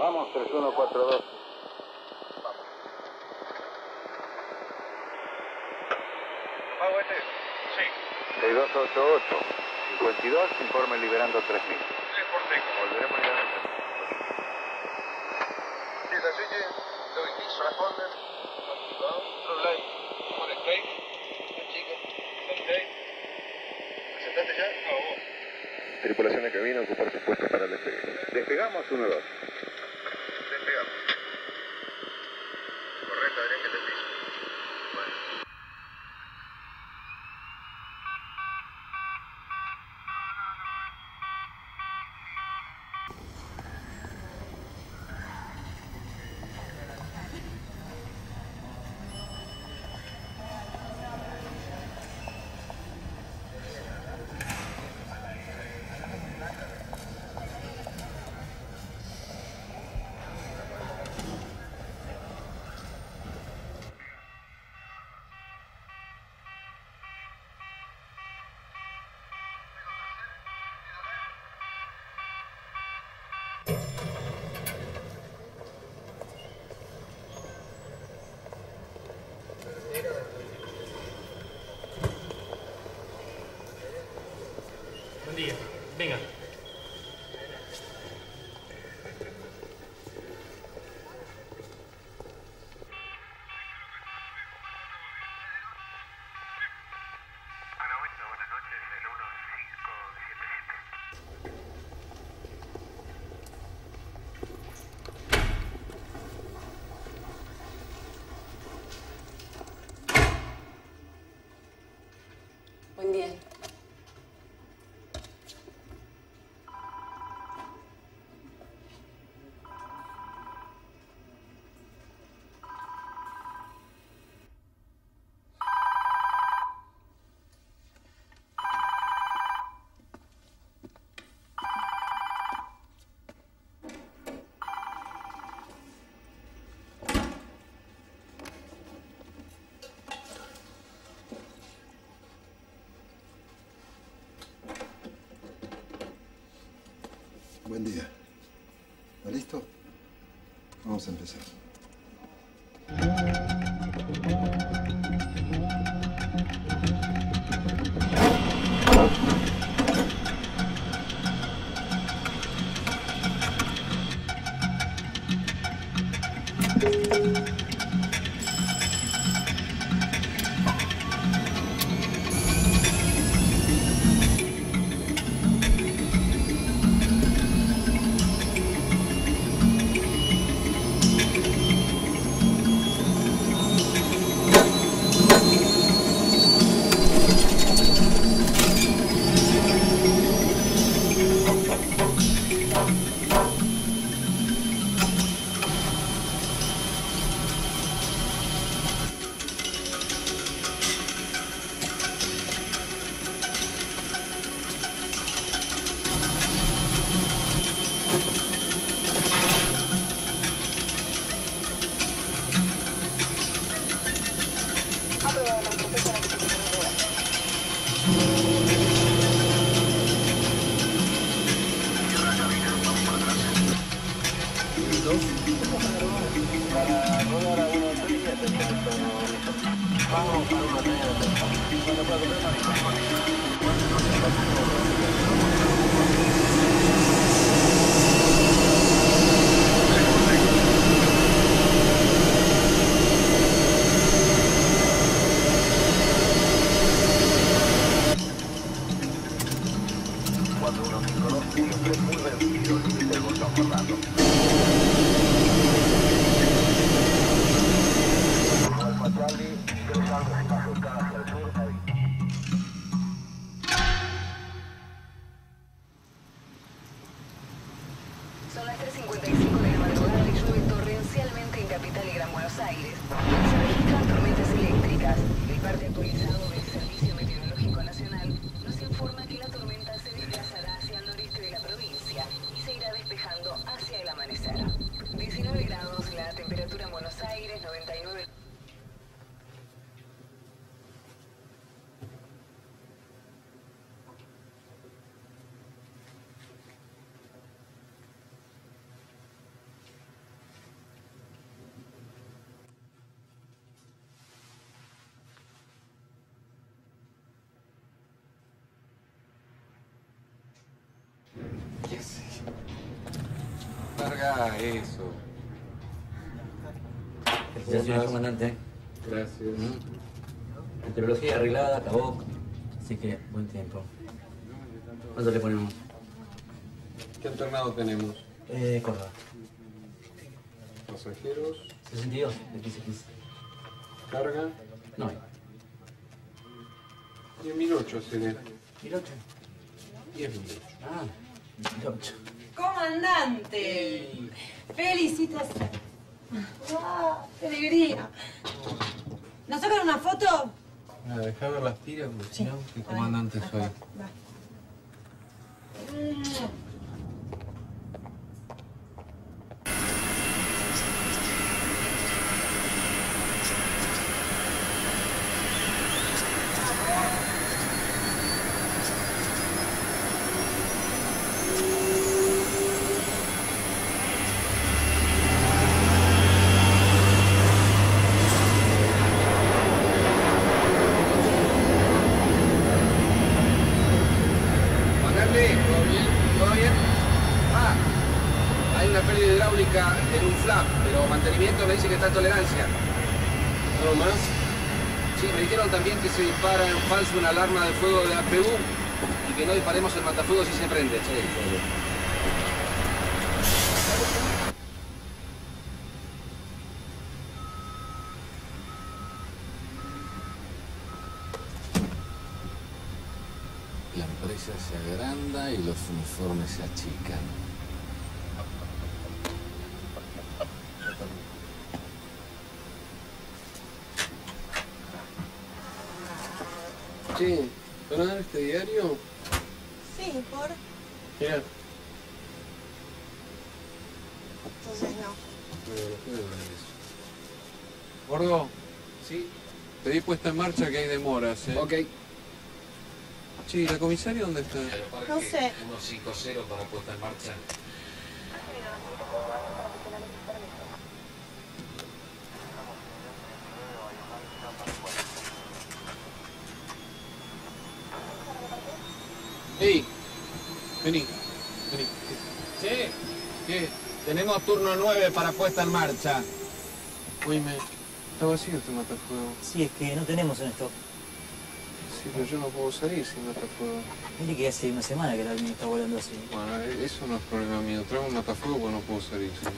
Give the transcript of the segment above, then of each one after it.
Vamos, 3142. ¿Pago este? Sí. 6288. 52, informe liberando 3000. 3 por seco. Volveremos a liberar 10 doing this, responder. True line. Conectate. La chica. Sentei. ¿Presentaste ya? No, vos. Tripulación de cabina, ocupar sus puestos para el despegue. Despegamos 1-2. Buen día. ¿Está listo? Vamos a empezar. Eso. Felicitaciones, comandante. Gracias. Meteorología arreglada, acabó. Así que, buen tiempo. ¿Cuánto le ponemos? ¿Qué internado tenemos? Eh, Córdoba. Pasajeros, 62, de 15 15. carga. No hay. 10.008 seré. 1008. 10.008. Ah, 1008. Comandante, felicitaciones. ¡Wow! ¡Qué alegría! ¿Nos sacan una foto? Ah, dejá ver las tiras porque si no, qué comandante soy. Comandante, ¿todo bien? ¿Todo bien? Ah, hay una pérdida hidráulica en un flap, pero mantenimiento me dice que está en tolerancia. ¿No más? Sí, me dijeron también que se dispara en falso una alarma de fuego de APU y que no disparemos el matafuego si se prende. La empresa se agranda y los uniformes se achican. Che, ¿van a dar este diario? Sí, por. Mira. Entonces no. Gordo, Sí, pedí puesta en marcha que hay demoras, ¿eh? ok. ¿y la comisaria dónde está? No sé. 150 para puesta en marcha. ¡Ey! Vení, vení. Sí, ¿Qué? tenemos turno 9 para puesta en marcha. Oíme, está vacío este matafuego. Sí, es que no tenemos en stock. Sí, pero yo no puedo salir sin matafuego. Mire que hace una semana que el avión está volando así. Bueno, eso no es problema mío. Traigo un matafuego porque no puedo salir sin él.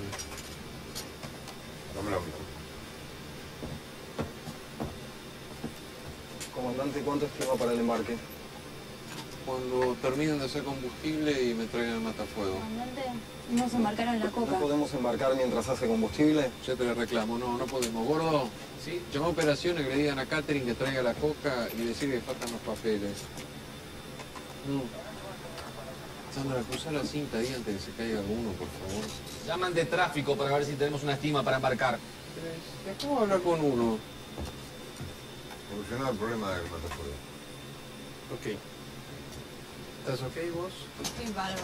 Comandante, ¿cuánto estima para el embarque? Cuando terminen de hacer combustible y me traigan el matafuego. Comandante, nos embarcaron en la ¿No coca. podemos embarcar mientras hace combustible? Ya te le reclamo, no, no podemos. Gordo, Sí, llama a operaciones que le digan a Catherine que traiga la coca y decir que faltan los papeles. No. Sandra, cruza la cinta ahí antes de que se caiga alguno, por favor. Llaman de tráfico para ver si tenemos una estima para embarcar. ¿Cómo hablar con uno? Solucionado el problema del matafuego. Ok. ¿Estás ok vos? Sí, bárbaro.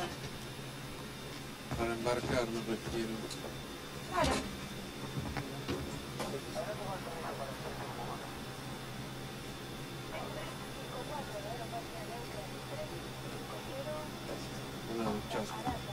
Para embarcar me refiero. Claro. No, chao.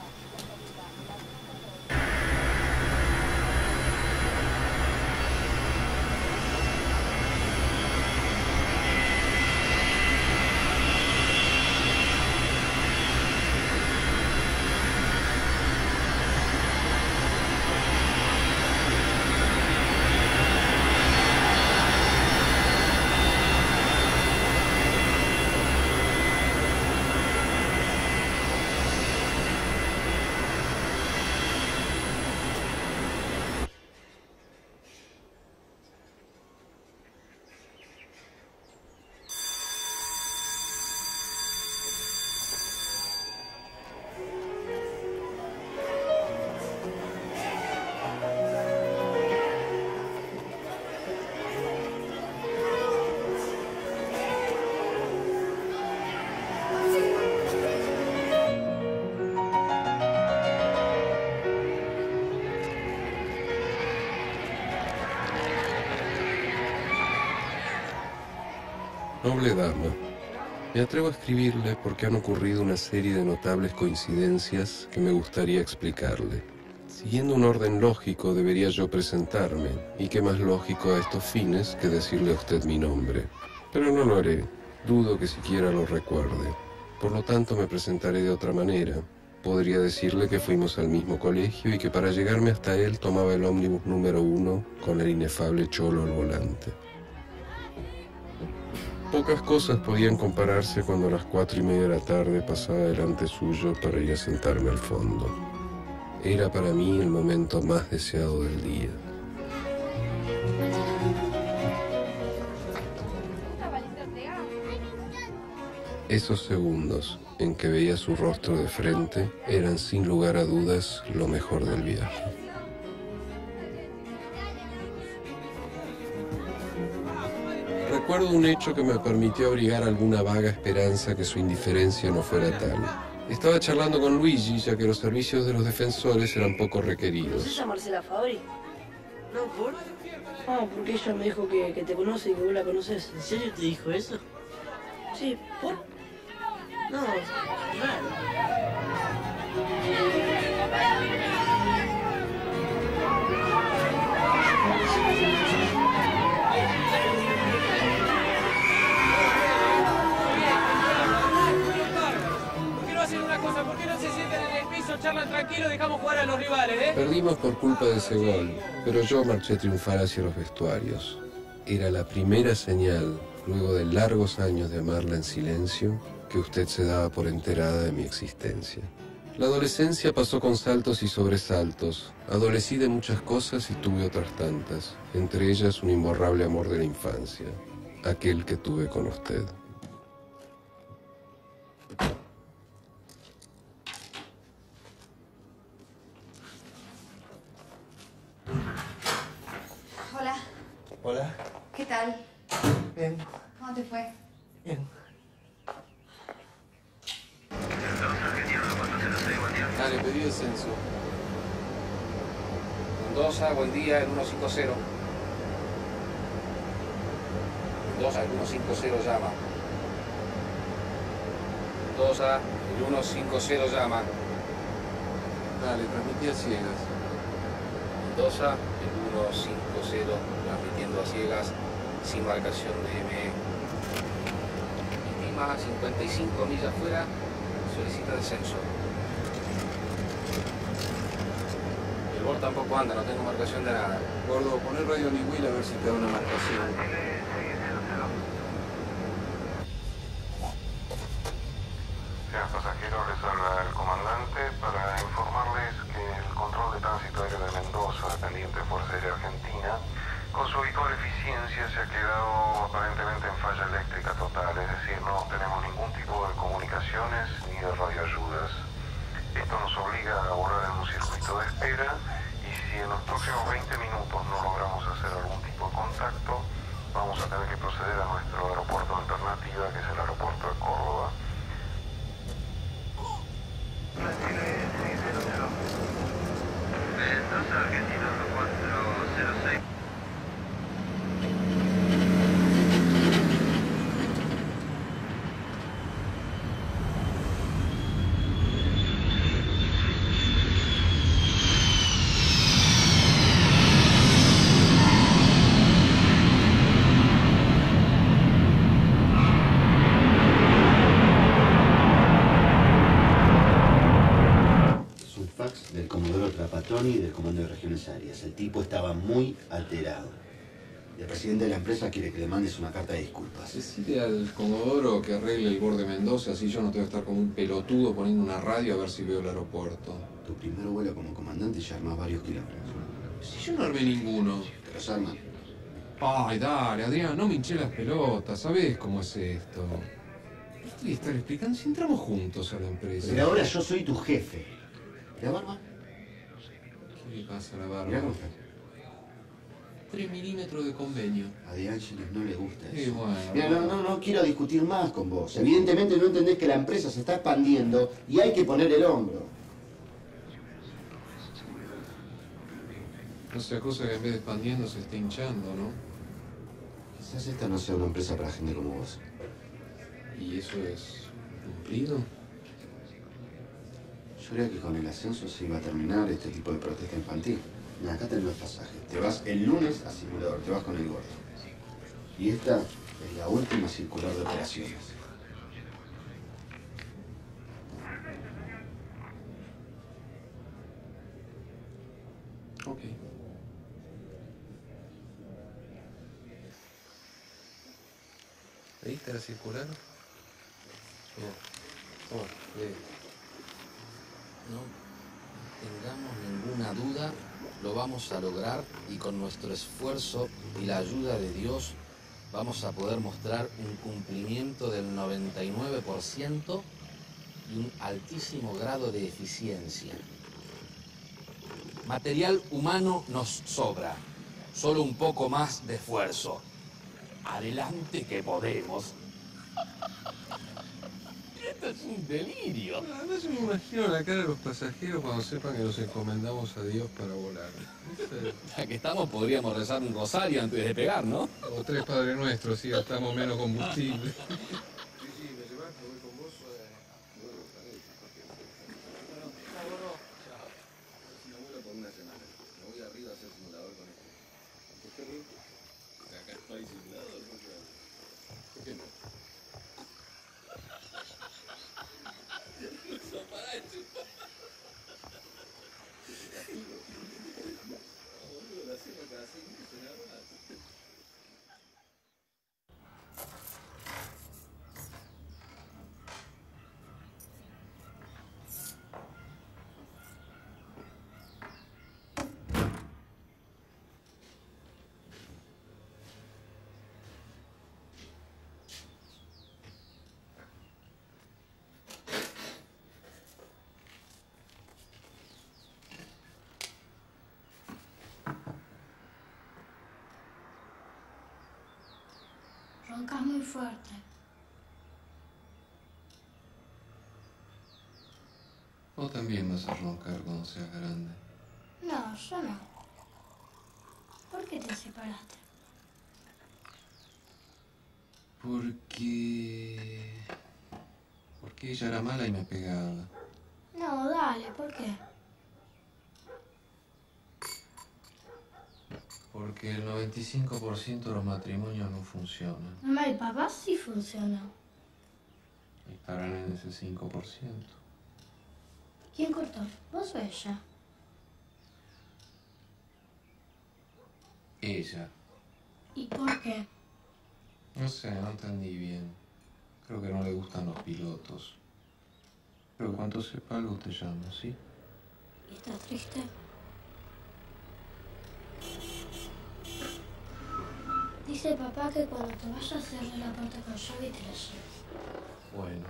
Noble dama, me atrevo a escribirle porque han ocurrido una serie de notables coincidencias que me gustaría explicarle. Siguiendo un orden lógico debería yo presentarme, y qué más lógico a estos fines que decirle a usted mi nombre. Pero no lo haré, dudo que siquiera lo recuerde. Por lo tanto me presentaré de otra manera. Podría decirle que fuimos al mismo colegio y que para llegarme hasta él tomaba el ómnibus número uno con el inefable cholo al volante. Pocas cosas podían compararse cuando a las cuatro y media de la tarde pasaba delante suyo para ir a sentarme al fondo. Era para mí el momento más deseado del día. Esos segundos en que veía su rostro de frente eran sin lugar a dudas lo mejor del viaje. Recuerdo un hecho que me permitió abrigar alguna vaga esperanza que su indiferencia no fuera tal. Estaba charlando con Luigi ya que los servicios de los defensores eran poco requeridos. ¿Conoces a Marcela Fabri? No, ¿por? No, porque ella me dijo que, que te conoce y que vos la conoces. ¿En serio te dijo eso? Sí, ¿por? No, raro. ¿Por qué no se sientan en el piso, charlan tranquilo dejamos jugar a los rivales, eh? Perdimos por culpa de ese gol, pero yo marché triunfal hacia los vestuarios. Era la primera señal, luego de largos años de amarla en silencio, que usted se daba por enterada de mi existencia. La adolescencia pasó con saltos y sobresaltos. Adolecí de muchas cosas y tuve otras tantas, entre ellas un imborrable amor de la infancia, aquel que tuve con usted. Hola. ¿qué tal? Bien. ¿Cómo te fue? Bien. Dale, pedí descenso. Mendoza, buen día, el 150. Mendoza, el 150 llama. Mendoza, el 150 llama. Dale, transmití a ciegas. Mendoza, el 150, a ciegas, sin marcación de M. Estima 55 millas fuera, solicita descenso. El bol tampoco anda, no tengo marcación de nada. Gordo, poner radio Lee Will a ver si te da una marcación. Señores pasajeros, les habla el comandante para informarles que el control de tránsito aéreo de Mendoza, dependiente de Fuerza Aérea Argentina, con su eficiencia se ha quedado aparentemente en falla eléctrica total, es decir, no tenemos ningún tipo de comunicaciones ni de radioayudas. Esto nos obliga a volar en un circuito de espera y si en los próximos 20 minutos no logramos hacer algún tipo de contacto, vamos a tener que proceder a presidente de la empresa quiere que le mandes una carta de disculpas. Decide al Comodoro que arregle el borde Mendoza, así yo no tengo que estar como un pelotudo poniendo una radio a ver si veo el aeropuerto. Tu primer vuelo como comandante ya armas varios kilómetros. Si yo no armé ninguno. Te los arman. Ay, dale, Adrián, no me hinché las pelotas, ¿sabés cómo es esto? No estoy a estar explicando si entramos juntos a la empresa. Pero ahora yo soy tu jefe. ¿La barba? ¿Qué le pasa a la barba? Mirá cómo está. 3 milímetros de convenio. A De Angelis no le gusta Sí, eso. bueno. Mira, no, no, no quiero discutir más con vos. Evidentemente no entendés que la empresa se está expandiendo y hay que poner el hombro. No sea cosa que en vez de expandiendo se esté hinchando, ¿no? Quizás esta no sea una empresa para gente como vos. ¿Y eso es cumplido? Yo creía que con el ascenso se iba a terminar este tipo de protesta infantil. Acá tenés los pasajes. Te vas el lunes a simulador, te vas con el gordo. Y esta es la última circular de operaciones. Ok. ¿Leíste la circular? Lee. No tengamos ninguna duda, lo vamos a lograr y con nuestro esfuerzo y la ayuda de Dios vamos a poder mostrar un cumplimiento del 99% y un altísimo grado de eficiencia. Material humano nos sobra, solo un poco más de esfuerzo. Adelante que podemos. Esto es un delirio. Además yo me imagino la cara de los pasajeros cuando sepan que nos encomendamos a Dios para volar. Ya que estamos, podríamos rezar un rosario antes de pegar, ¿no? O tres Padres Nuestros si gastamos menos combustible. Roncas muy fuerte. Vos también vas a roncar cuando seas grande. No, yo no. ¿Por qué te separaste? Porque... Porque ella era mala y me pegaba. No, dale, ¿por qué? Porque el 95% de los matrimonios no funcionan. Mamá y papá sí funcionó. Y estarán en ese 5%. ¿Quién cortó? ¿Vos o ella? Ella. ¿Y por qué? No sé, no entendí bien. Creo que no le gustan los pilotos. Pero cuando sepa algo te llamo, ¿sí? ¿Y estás triste? Dice papá que cuando te vayas cierre la puerta con llave y te la lleves. Bueno.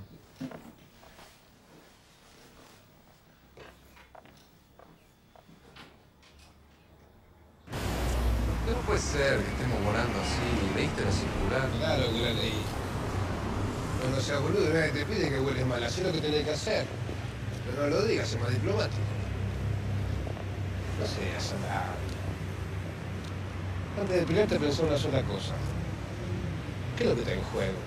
No puede ser que estemos volando así. ¿Leíste la circular? Claro que la leí. Pero no seas boludo, nadie te pide que hueles mal, haz lo que tenés que hacer. Pero no lo digas, es más diplomático. No seas nada. Antes de pelearte pensá una sola cosa. ¿Qué es lo que está en juego?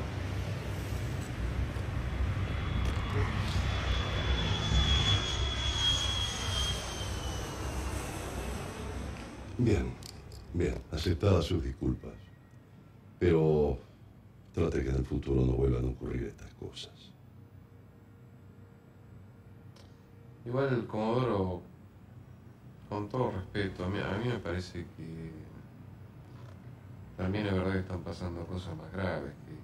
Bien, bien, aceptadas sus disculpas. Pero trate que en el futuro no vuelvan a ocurrir estas cosas. Igual el Comodoro, con todo respeto, a mí, a mí me parece que también es verdad que están pasando cosas más graves que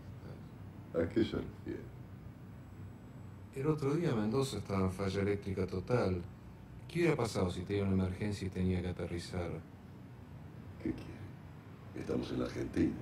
¿A qué se refiere? El otro día Mendoza estaba en falla eléctrica total. ¿Qué hubiera pasado si tenía una emergencia y tenía que aterrizar? ¿Qué quiere? Estamos en la Argentina.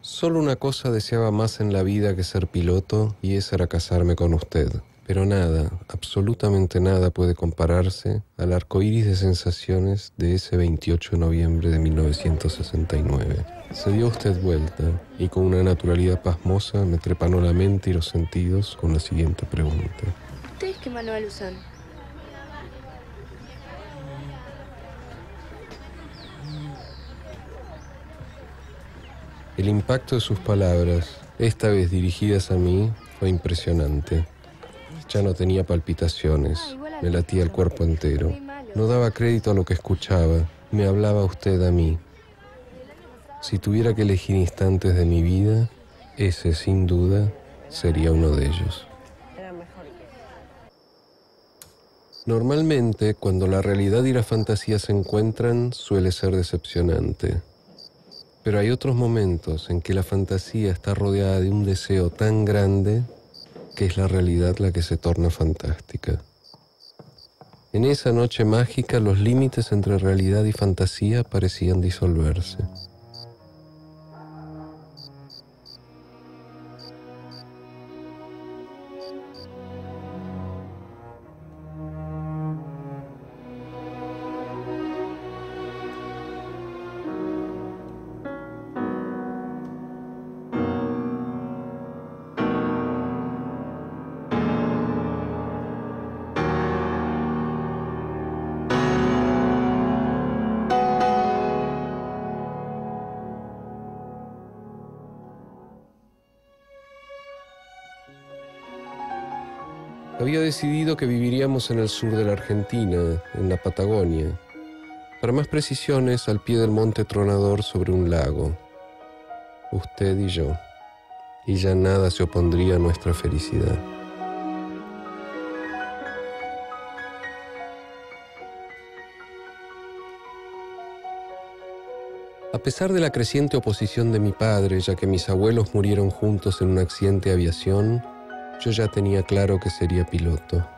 Solo una cosa deseaba más en la vida que ser piloto y esa era casarme con usted. Pero nada, absolutamente nada puede compararse al arco iris de sensaciones de ese 28 de noviembre de 1969. Se dio usted vuelta y con una naturalidad pasmosa me trepanó la mente y los sentidos con la siguiente pregunta. ¿Ustedes qué manual usan? El impacto de sus palabras, esta vez dirigidas a mí, Fue impresionante. Ya no tenía palpitaciones, me latía el cuerpo entero. No daba crédito a lo que escuchaba, me hablaba usted a mí. Si tuviera que elegir instantes de mi vida, ese sin duda sería uno de ellos. Normalmente, cuando la realidad y la fantasía se encuentran, suele ser decepcionante. Pero hay otros momentos en que la fantasía está rodeada de un deseo tan grande que es la realidad la que se torna fantástica. En esa noche mágica los límites entre realidad y fantasía parecían disolverse. Decidido que viviríamos en el sur de la Argentina, en la Patagonia. Para más precisiones, al pie del monte tronador sobre un lago. Usted y yo. Y ya nada se opondría a nuestra felicidad. A pesar de la creciente oposición de mi padre, ya que mis abuelos murieron juntos en un accidente de aviación, yo ya tenía claro que sería piloto.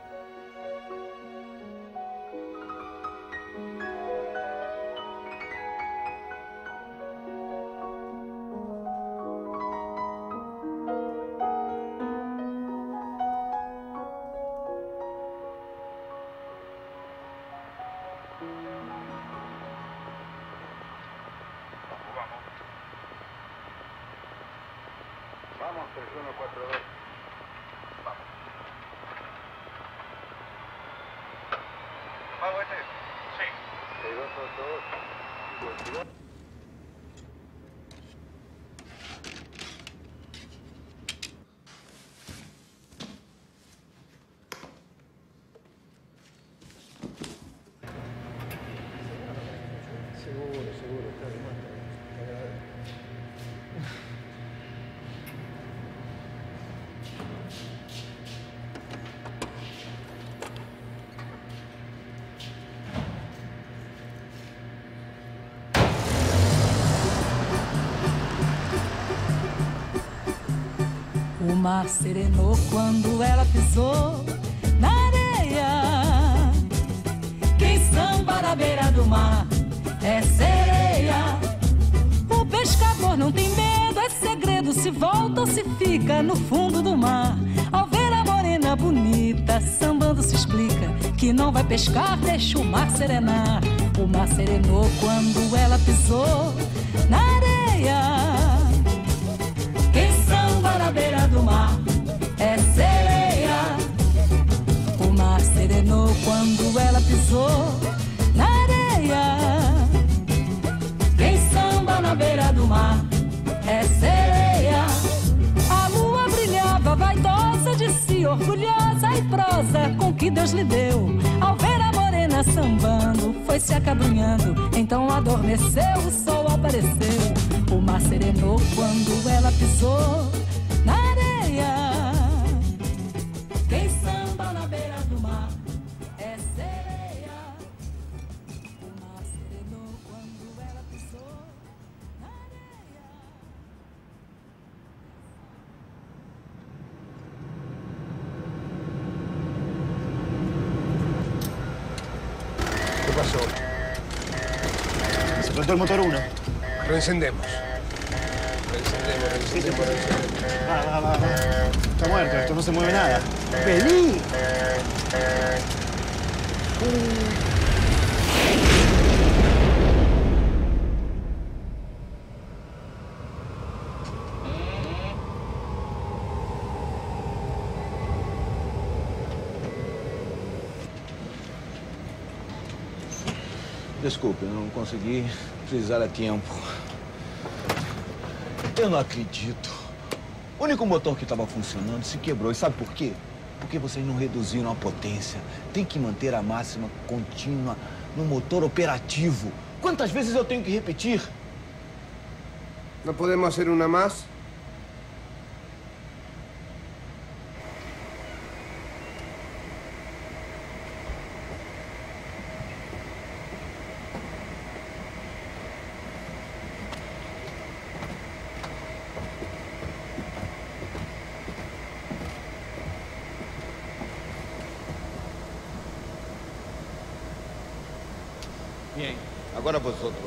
O mar serenou quando ela pisou na areia. Quem samba na beira do mar é sereia. O pescador não tem medo, é segredo. Se volta ou se fica no fundo do mar. Ao ver a morena bonita, sambando se explica que não vai pescar, deixa o mar serenar. O mar serenou quando ela pisou na areia. Beira do mar é sereia. O mar serenou quando ela pisou na areia. Quem samba na beira do mar é sereia. A lua brilhava, vaidosa de si, orgulhosa e prosa com que Deus lhe deu. Ao ver a morena sambando, foi se acabrunhando. Então adormeceu, o sol apareceu. O mar serenou quando ela pisou Lo encendemos. Lo encendemos, lo encendemos, lo encendemos. Va, va, va, va. Está muerto, esto no se mueve nada. Vení. Desculpe, não consegui frisar a tempo. Eu não acredito. O único motor que estava funcionando se quebrou. E sabe por quê? Porque vocês não reduziram a potência. Tem que manter a máxima contínua no motor operativo. Quantas vezes eu tenho que repetir? ¿No podemos hacer una más? com os outros.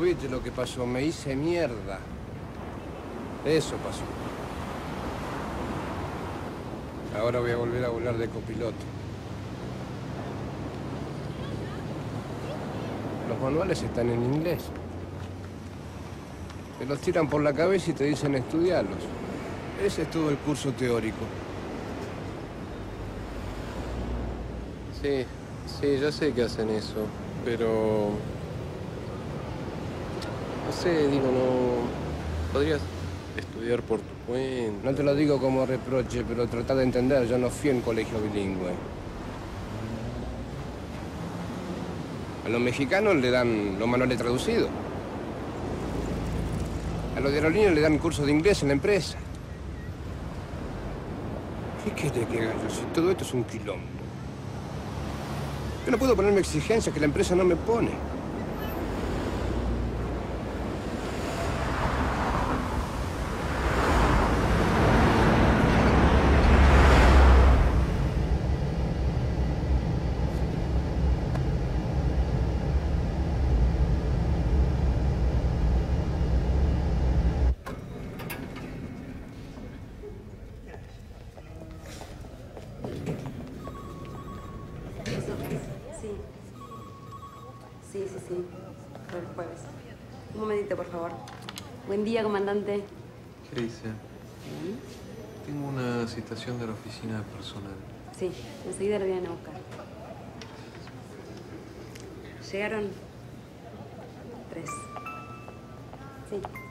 Viste lo que pasó, me hice mierda. Eso pasó. Ahora voy a volver a volar de copiloto. Los manuales están en inglés. Te los tiran por la cabeza y te dicen estudiarlos. Ese es todo el curso teórico. Sí, sí, ya sé que hacen eso, pero... No sé, digo, no... Podrías estudiar por tu cuenta. No te lo digo como reproche, pero trata de entender, yo no fui en colegio bilingüe. A los mexicanos le dan los manuales traducidos. A los de aerolíneas le dan curso de inglés en la empresa. ¿Qué querés que haga yo si todo esto es un quilombo? Yo no puedo ponerme exigencias que la empresa no me pone. Sí. Sí, sí, sí. Fue el jueves. Un momentito, por favor. Buen día, comandante. ¿Qué dice? Tengo una citación de la oficina de personal. Sí, enseguida lo vienen a buscar. ¿Llegaron? Tres. Sí.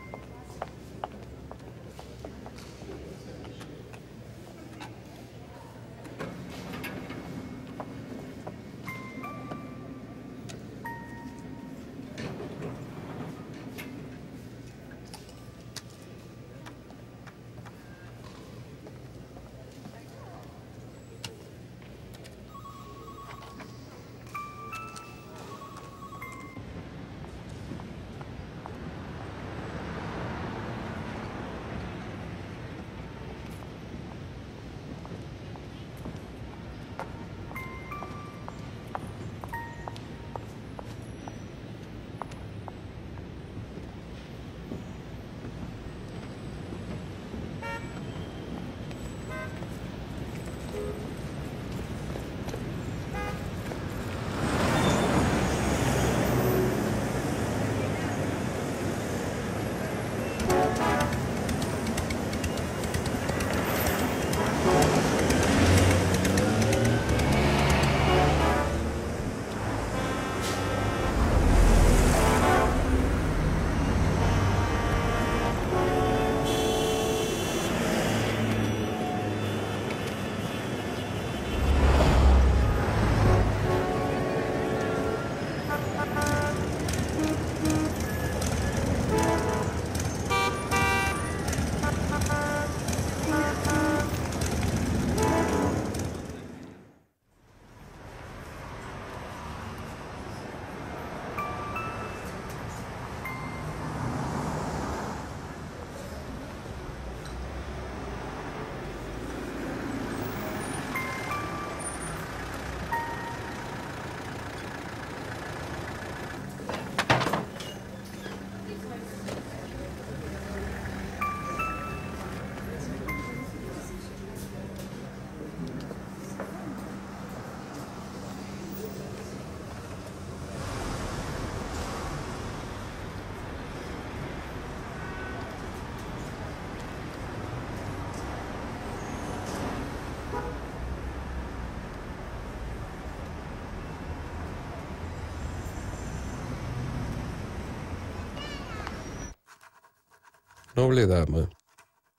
Noble dama,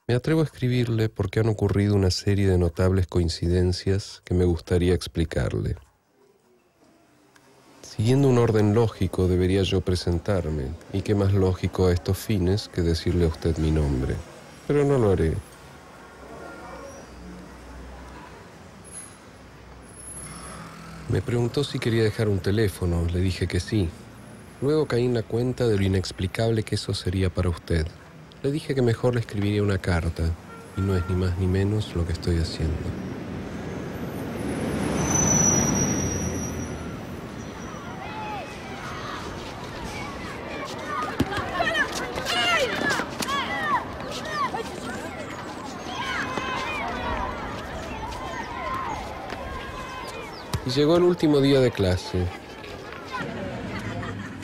me atrevo a escribirle porque han ocurrido una serie de notables coincidencias que me gustaría explicarle. Siguiendo un orden lógico debería yo presentarme, y qué más lógico a estos fines que decirle a usted mi nombre, pero no lo haré. Me preguntó si quería dejar un teléfono, le dije que sí. Luego caí en la cuenta de lo inexplicable que eso sería para usted. Le dije que mejor le escribiría una carta, y no es ni más ni menos lo que estoy haciendo. Y llegó el último día de clase.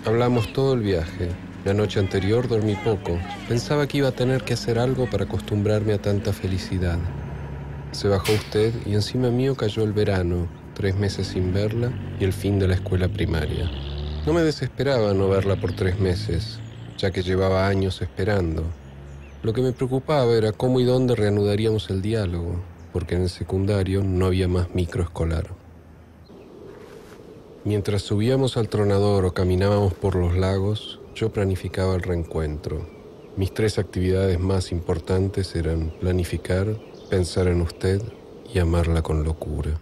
Hablamos todo el viaje. La noche anterior dormí poco. Pensaba que iba a tener que hacer algo para acostumbrarme a tanta felicidad. Se bajó usted y encima mío cayó el verano, tres meses sin verla y el fin de la escuela primaria. No me desesperaba no verla por tres meses, ya que llevaba años esperando. Lo que me preocupaba era cómo y dónde reanudaríamos el diálogo, porque en el secundario no había más microescolar. Mientras subíamos al tronador o caminábamos por los lagos, yo planificaba el reencuentro. Mis tres actividades más importantes eran planificar, pensar en usted y amarla con locura.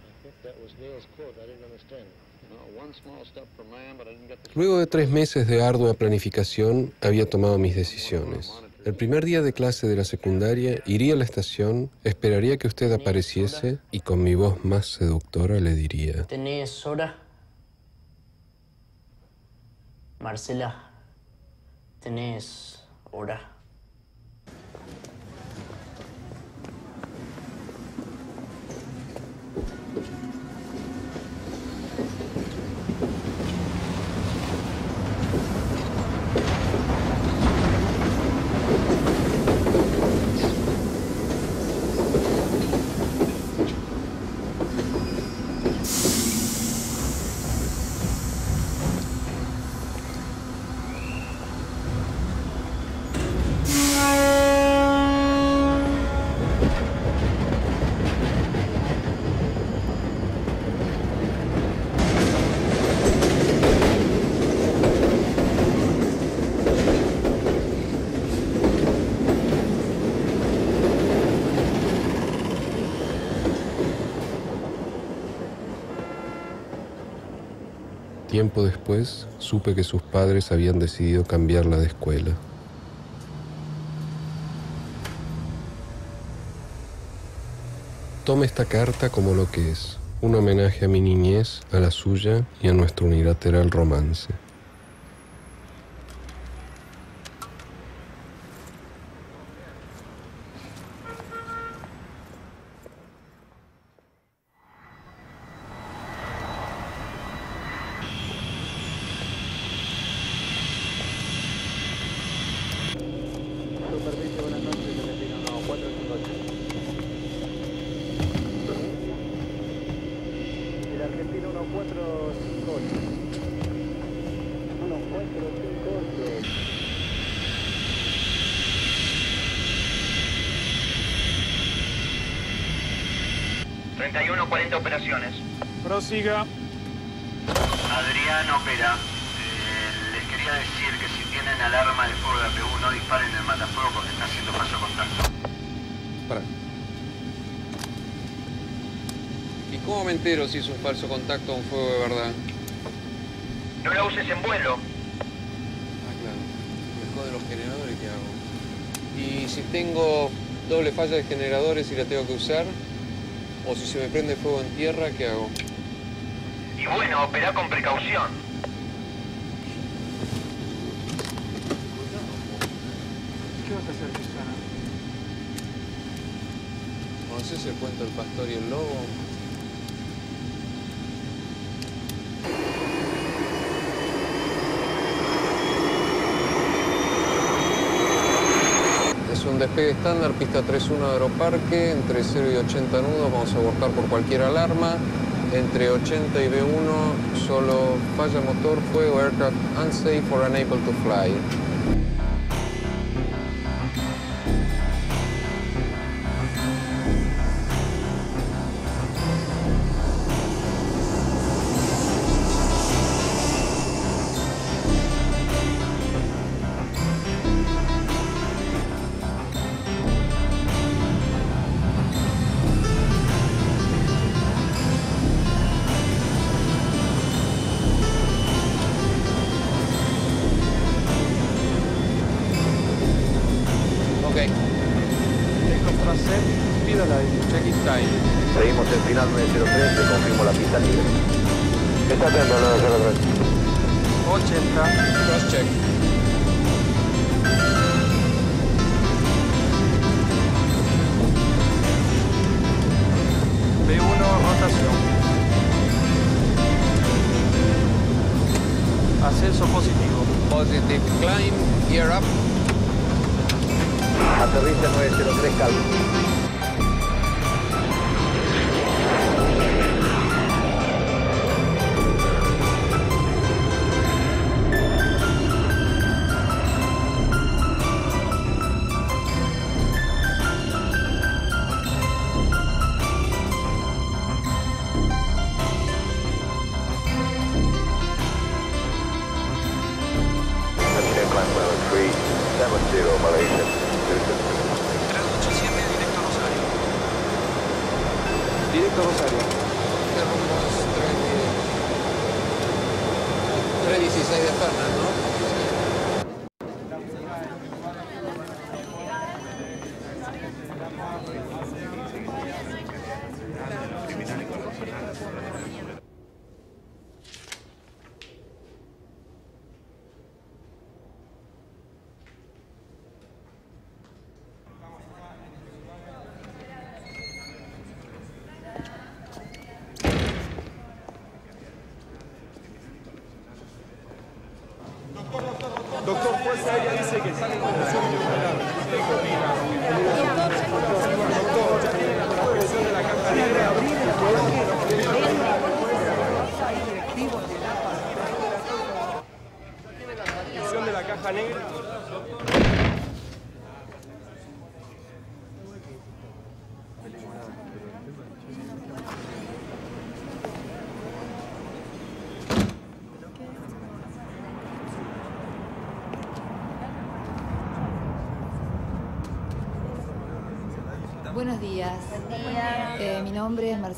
Luego de tres meses de ardua planificación, había tomado mis decisiones. El primer día de clase de la secundaria iría a la estación, esperaría que usted apareciese y con mi voz más seductora le diría... ¿Tenés hora? Marcela, ¿tenés hora? Tiempo después, supe que sus padres habían decidido cambiarla de escuela. Tome esta carta como lo que es, un homenaje a mi niñez, a la suya y a nuestro unilateral romance. El argentino 1458. 1458. 31, 40 operaciones. Prosiga. Adrián opera. Eh, les quería decir que si tienen alarma de fuego de APU no disparen el matafuego porque está haciendo falso contacto. Para. ¿Y cómo me entero si es un falso contacto o un fuego de verdad? No la uses en vuelo. Ah, claro. Me joden los generadores, ¿qué hago? Y si tengo doble falla de generadores y la tengo que usar, o si se me prende fuego en tierra, ¿qué hago? Bueno, opera con precaución. ¿Qué vas a hacer, Susana? ¿Conoces el cuento del pastor y el lobo? Es un despegue estándar, pista 3.1 de Aeroparque, entre 0 y 80 nudos, vamos a abortar por cualquier alarma. Entre 80 y B1, solo falla motor, fuego, aircraft unsafe or unable to fly.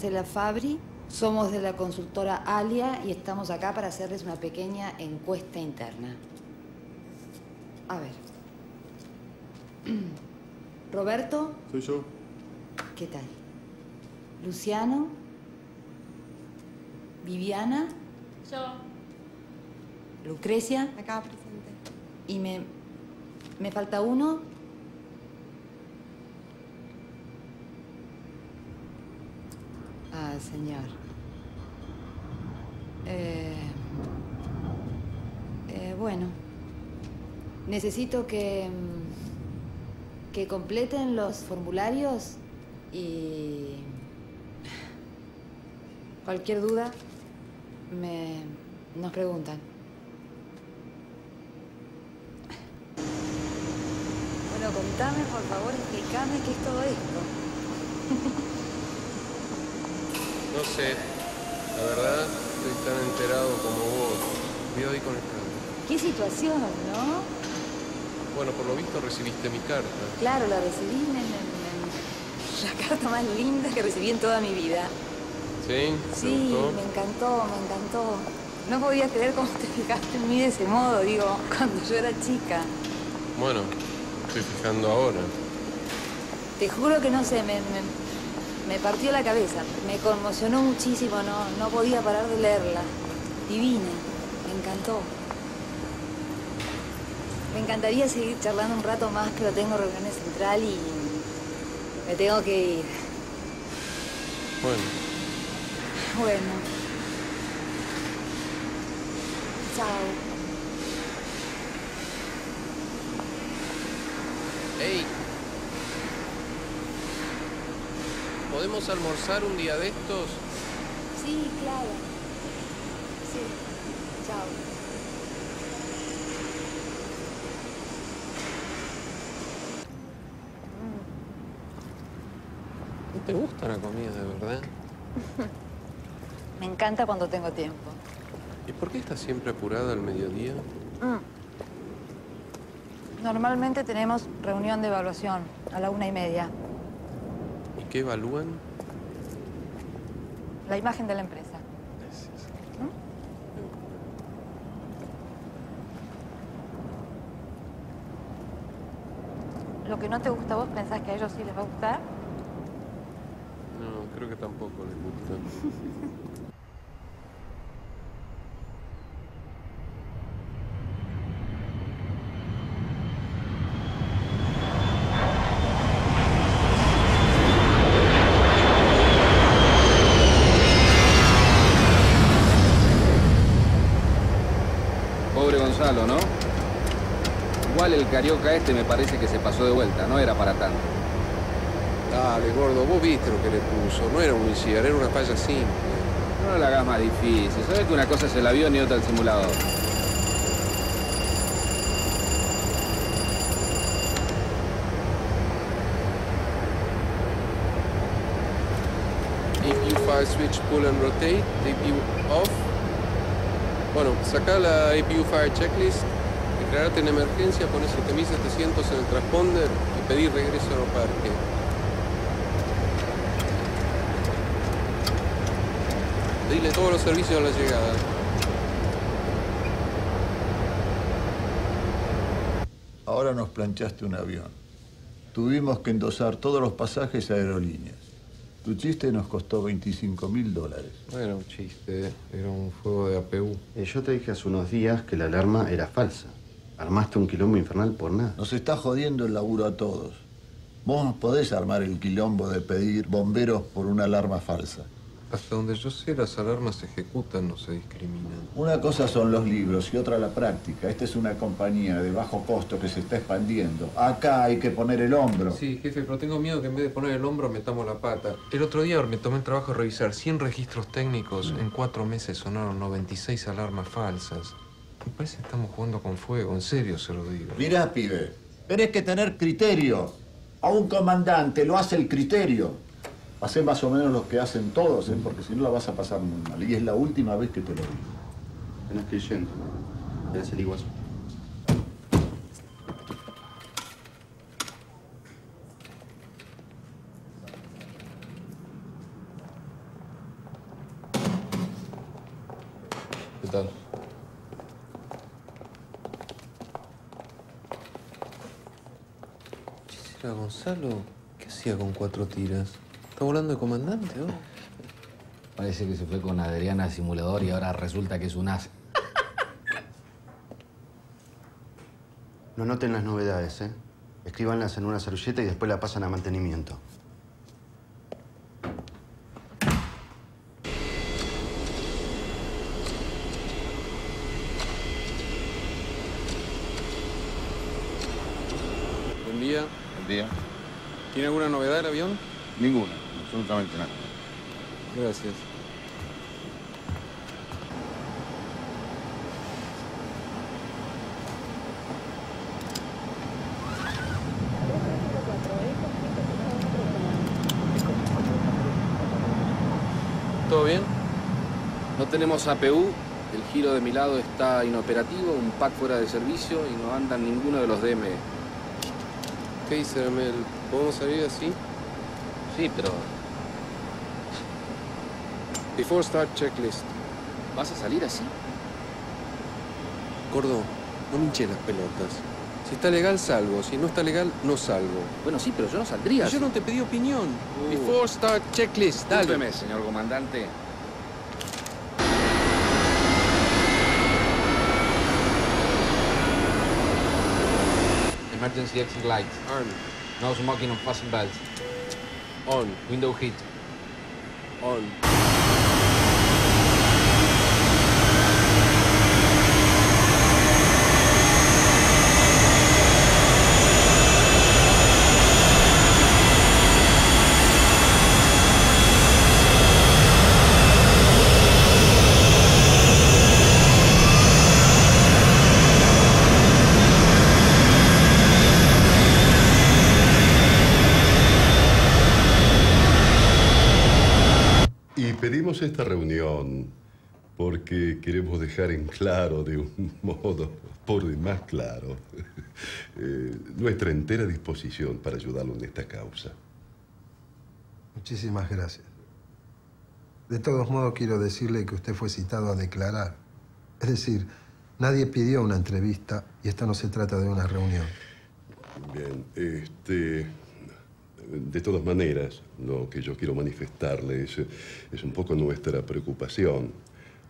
Marcela Fabri. Somos de la consultora Alia y estamos acá para hacerles una pequeña encuesta interna. A ver. Roberto, Soy yo. ¿qué tal? Luciano. Viviana. Yo. Lucrecia. Acá presente. Y me, me falta uno. Ah, señor. Eh, eh, bueno, necesito que, mm, que completen los formularios y cualquier duda me, nos preguntan. Bueno, contame, por favor, explícame qué es todo esto. No sé. La verdad, estoy tan enterado como vos. Vi hoy con el cambio. Qué situación, ¿no? Bueno, por lo visto recibiste mi carta. Claro, la recibí en, en- en- la carta más linda que recibí en toda mi vida. ¿Sí? ¿Te Sí, me encantó, me encantó. No podía creer cómo te fijaste en mí de ese modo, digo, cuando yo era chica. Bueno, estoy fijando ahora. Te juro que no sé, me, me- me partió la cabeza. Me conmocionó muchísimo, no, no podía parar de leerla. Divina, me encantó. Me encantaría seguir charlando un rato más, pero tengo reuniones central y me tengo que ir. Bueno, Bueno. Chao. ¡Ey! ¿Podemos almorzar un día de estos? Sí, claro. Sí. Chao. ¿No te gusta la comida de verdad? Me encanta cuando tengo tiempo. ¿Y por qué estás siempre apurada al mediodía? Mm. Normalmente tenemos reunión de evaluación a la una y media. ¿Qué evalúan? La imagen de la empresa. ¿Mm? Lo que no te gusta a vos, pensás que a ellos sí les va a gustar. No, creo que tampoco les gusta. este me parece que se pasó de vuelta, no era para tanto. Dale, gordo, vos viste lo que le puso. No era un ICR, era una falla simple. No la hagas más difícil. Sabes que una cosa es el avión y otra el simulador. If you fire switch pull and rotate, APU off. Bueno, saca la APU Fire Checklist, declararte en emergencia, pones 7700 en el transponder y pedir regreso al parque. Dile todos los servicios a la llegada. Ahora nos planchaste un avión. Tuvimos que endosar todos los pasajes a aerolíneas. Tu chiste nos costó 25 mil dólares. No era un chiste, era un fuego de APU. Eh, yo te dije hace unos días que la alarma era falsa. Armaste un quilombo infernal por nada. Nos está jodiendo el laburo a todos. Vos podés armar el quilombo de pedir bomberos por una alarma falsa. Hasta donde yo sé, las alarmas se ejecutan, no se discriminan. Una cosa son los libros y otra la práctica. Esta es una compañía de bajo costo que se está expandiendo. Acá hay que poner el hombro. Sí, jefe, pero tengo miedo que en vez de poner el hombro metamos la pata. El otro día me tomé el trabajo de revisar 100 registros técnicos. En cuatro meses sonaron 96 alarmas falsas. Me parece que estamos jugando con fuego, en serio se lo digo. Mirá, pibe, tenés que tener criterio. A un comandante lo hace el criterio. Hacé más o menos lo que hacen todos, ¿eh? porque si no la vas a pasar muy mal. Y es la última vez que te lo digo. Tenés que ir yendo. Tenés el igual. ¿Qué tal? Chisera Gonzalo, ¿qué hacía con cuatro tiras? ¿Está volando de comandante, oh? Parece que se fue con Adriana al simulador y ahora resulta que es un as. No noten las novedades, ¿eh? Escríbanlas en una servilleta y después la pasan a mantenimiento. ¿Tiene alguna novedad el avión? Ninguna, absolutamente nada. Gracias. ¿Todo bien? No tenemos APU, el giro de mi lado está inoperativo, un pack fuera de servicio y no andan ninguno de los DM. ¿Qué dice? ¿Podemos salir así? Sí, pero Before start checklist. ¿vas a salir así? Gordo, no me las pelotas. Si está legal, salgo. Si no está legal, no salgo. Bueno, sí, pero yo no saldría. Yo así. no te pedí opinión. Uh. Before start checklist. Dale. Discúlpeme, señor comandante. margins reacting light. On. Nose smoking on fasten belts. On. Window heat. On. Y pedimos esta reunión porque queremos dejar en claro, de un modo por demás claro, eh, nuestra entera disposición para ayudarlo en esta causa. Muchísimas gracias. De todos modos, quiero decirle que usted fue citado a declarar. Es decir, nadie pidió una entrevista y esta no se trata de una reunión. Bien, este. De todas maneras, lo que yo quiero manifestarle es, es un poco nuestra preocupación.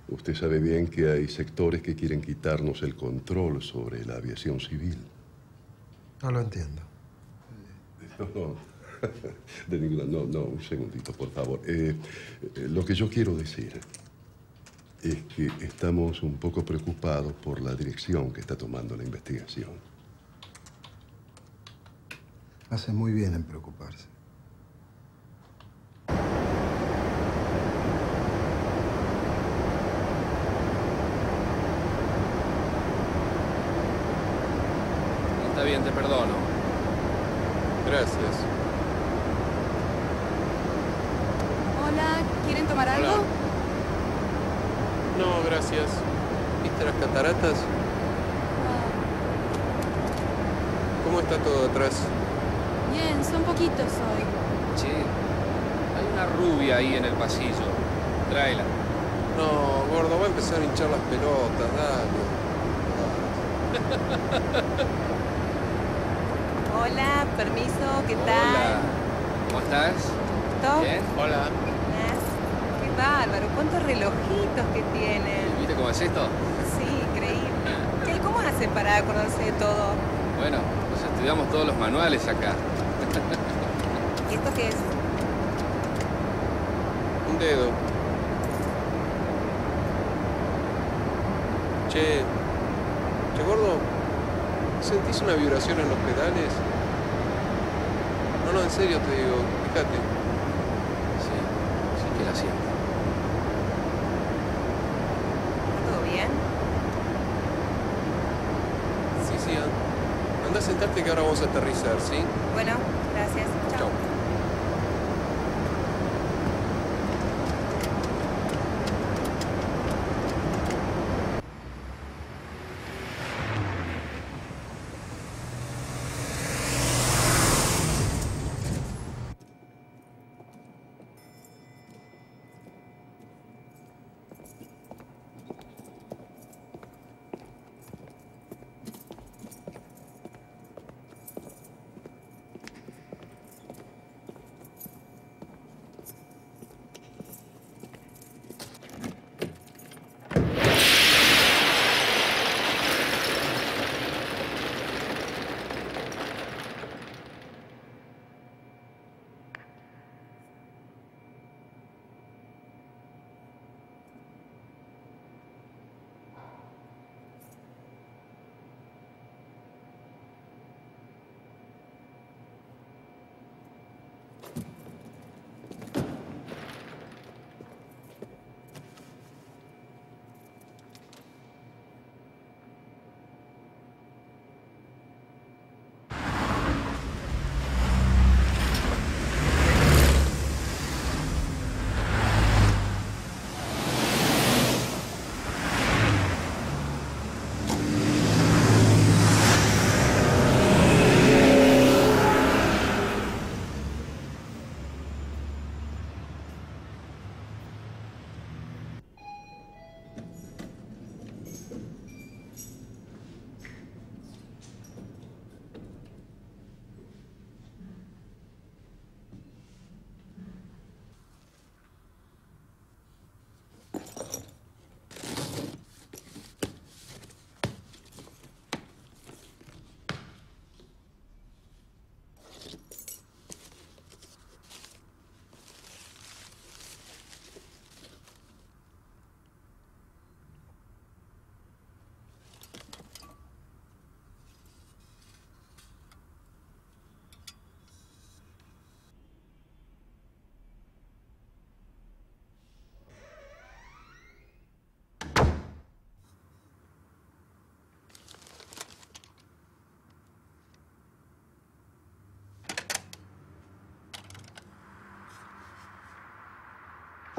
Usted sabe bien que hay sectores que quieren quitarnos el control sobre la aviación civil. No lo entiendo. No, no, de ninguna, no, no, un segundito, por favor. Eh, eh, lo que yo quiero decir es que estamos un poco preocupados por la dirección que está tomando la investigación. Hace muy bien en preocuparse. Está bien, te perdono. Gracias. Hola, ¿quieren tomar Hola. algo? No, gracias. ¿Viste las cataratas? ¿Cómo está todo atrás? Bien, son poquitos hoy. Che, hay una rubia ahí en el pasillo. Tráela. No, gordo, va a empezar a hinchar las pelotas, dale. Hola, permiso, ¿qué tal? Hola. ¿Cómo estás? ¿Todo? Bien. Hola. Qué bárbaro, cuántos relojitos que tienen. ¿Viste cómo es esto? Sí, increíble. ¿Qué, ¿Cómo hacen para acordarse de todo? Bueno, pues estudiamos manuales acá. ¿Y esto qué es? Un dedo. Che, che gordo, ¿sentís una vibración en los pedales? No, no, en serio te digo, fíjate. Sí, sí que la siento. ¿Está todo bien? Sí, sí, sentarte que ahora vamos a aterrizar, ¿sí? Bueno,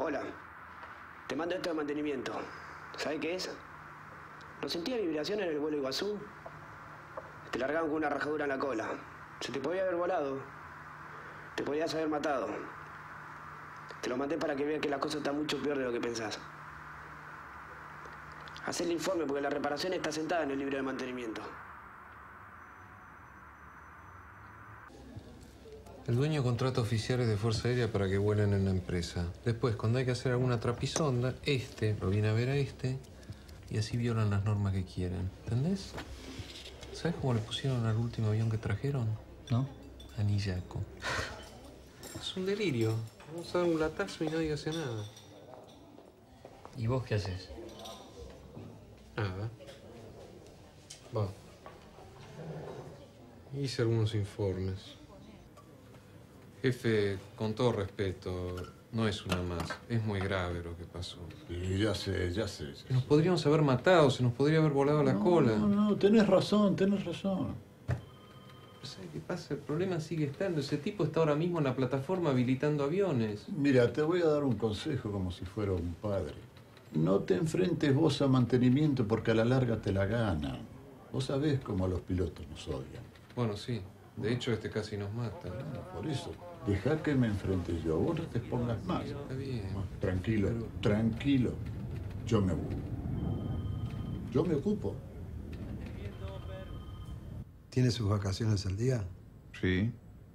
Hola, te mando esto de mantenimiento. ¿Sabes qué es? ¿No sentías vibración en el vuelo Iguazú? Te largaban con una rajadura en la cola. Se te podía haber volado. Te podías haber matado. Te lo mandé para que veas que la cosa está mucho peor de lo que pensás. Haz el informe porque la reparación está sentada en el libro de mantenimiento. El dueño contrata oficiales de Fuerza Aérea para que vuelen en la empresa. Después, cuando hay que hacer alguna trapisonda, este lo viene a ver a este y así violan las normas que quieren. ¿Entendés? ¿Sabes cómo le pusieron al último avión que trajeron? ¿No? Anillaco. Es un delirio. Vamos a dar un latazo y nadie hace nada. ¿Y vos qué haces? Nada. Va. Hice algunos informes. Jefe, con todo respeto, no es una más. Es muy grave lo que pasó. Y ya sé, ya sé. ya sé. Nos podríamos haber matado, se nos podría haber volado la cola. No, no, tenés razón, tenés razón. Pero ¿Sabes qué pasa? El problema sigue estando. Ese tipo está ahora mismo en la plataforma habilitando aviones. Mira, te voy a dar un consejo como si fuera un padre. No te enfrentes vos a mantenimiento porque a la larga te la ganan. Vos sabés cómo a los pilotos nos odian. Bueno, sí. De hecho, este casi nos mata. Por eso, deja que me enfrente yo. Vos no te pongas más. Está bien. Tranquilo, tranquilo. Yo me ocupo. Yo me ocupo. ¿Tiene sus vacaciones al día? Sí.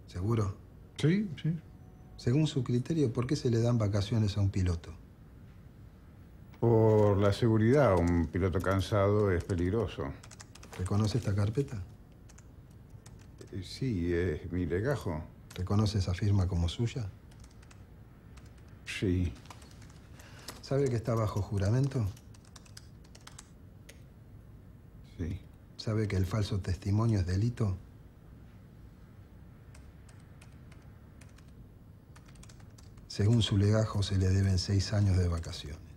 ¿Seguro? Sí, sí. Según su criterio, ¿por qué se le dan vacaciones a un piloto? Por la seguridad, un piloto cansado es peligroso. ¿Reconoce esta carpeta? Eh, Sí, es mi legajo. ¿Reconoce esa firma como suya? Sí. ¿Sabe que está bajo juramento? Sí. ¿Sabe que el falso testimonio es delito? Según su legajo, se le deben seis años de vacaciones.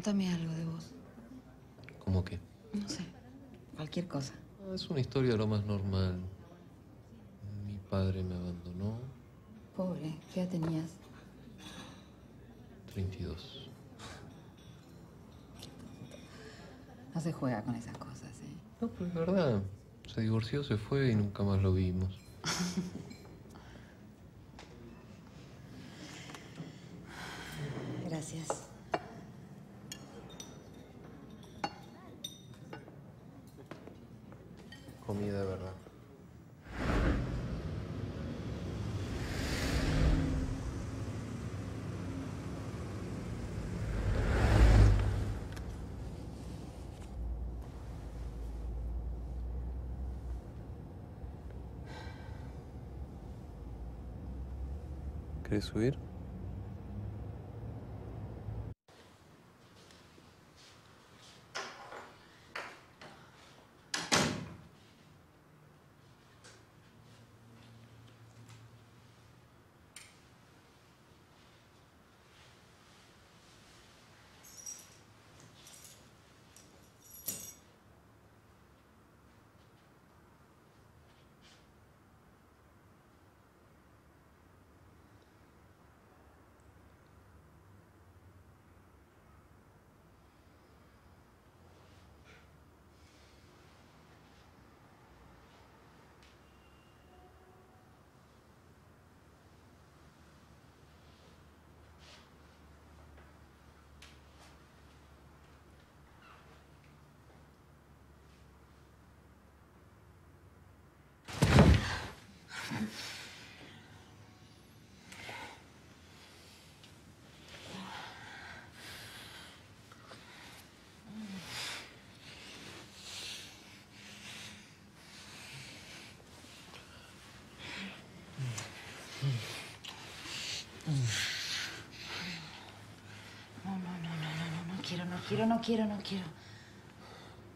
Contame algo de vos. ¿Cómo qué? No sé, cualquier cosa. Ah, Es una historia de lo más normal. Mi padre me abandonó. Pobre, ¿qué edad tenías? 32. No se juega con esas cosas, ¿eh? No, pero es verdad. Se divorció, se fue y nunca más lo vimos. Gracias. comida, ¿verdad? ¿Quieres subir? Quiero, no quiero, no quiero.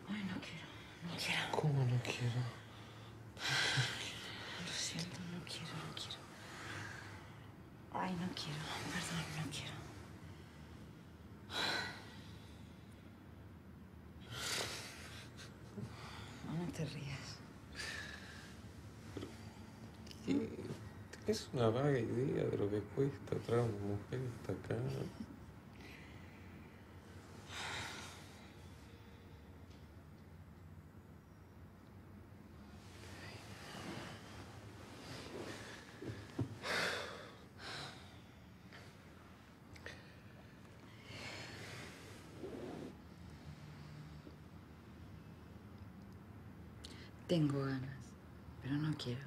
Ay, no quiero, no quiero. ¿Cómo no quiero? Lo siento, no quiero, no quiero. Ay, no quiero, perdón, no quiero. No, no te rías. ¿Qué? ¿Tenés una vaga idea de lo que cuesta traer a una mujer hasta acá? Tengo ganas, pero no quiero.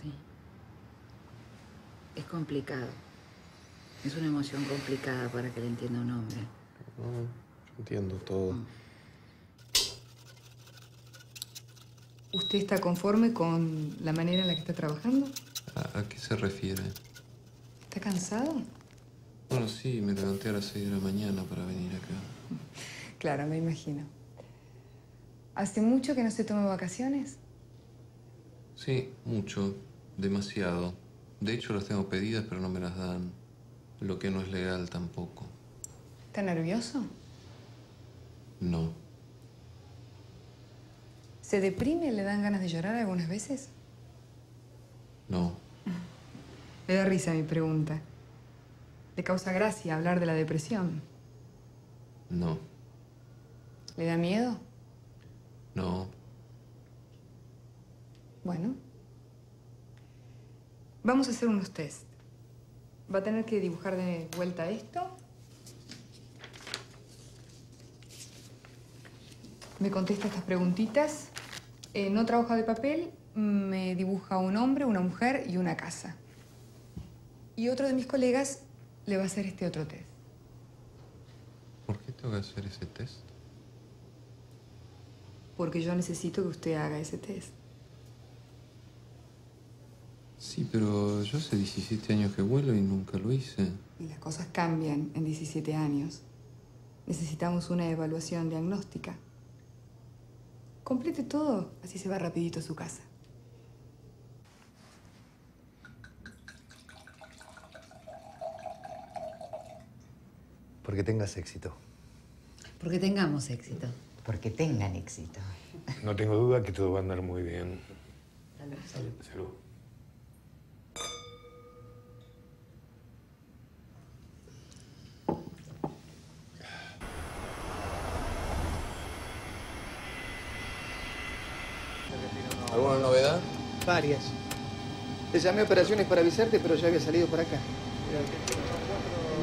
Sí. Es complicado. Es una emoción complicada para que le entienda un hombre. No, yo entiendo todo. ¿Usted está conforme con la manera en la que está trabajando? ¿A, a qué se refiere? ¿Está cansado? Bueno, sí, me levanté a las 6 de la mañana para venir acá. Claro, me imagino. ¿Hace mucho que no se toma vacaciones? Sí, mucho, demasiado. De hecho, las tengo pedidas, pero no me las dan. Lo que no es legal tampoco. ¿Está nervioso? No. ¿Se deprime? ¿Le dan ganas de llorar algunas veces? No. Me da risa mi pregunta. ¿Le causa gracia hablar de la depresión? No. ¿Le da miedo? No. Bueno. Vamos a hacer unos test. Va a tener que dibujar de vuelta esto. Me contesta estas preguntitas. En otra hoja de papel me dibuja un hombre, una mujer y una casa. Y otro de mis colegas le va a hacer este otro test. ¿Por qué tengo que hacer ese test? Porque yo necesito que usted haga ese test. Sí, pero yo hace 17 años que vuelo y nunca lo hice. Y las cosas cambian en 17 años. Necesitamos una evaluación diagnóstica. Complete todo, así se va rapidito a su casa. Porque tengas éxito. Porque tengamos éxito. Porque tengan éxito. No tengo duda que todo va a andar muy bien. Salud. Salud. ¿Alguna novedad? Varias. Te llamé a operaciones para avisarte, pero ya había salido por acá.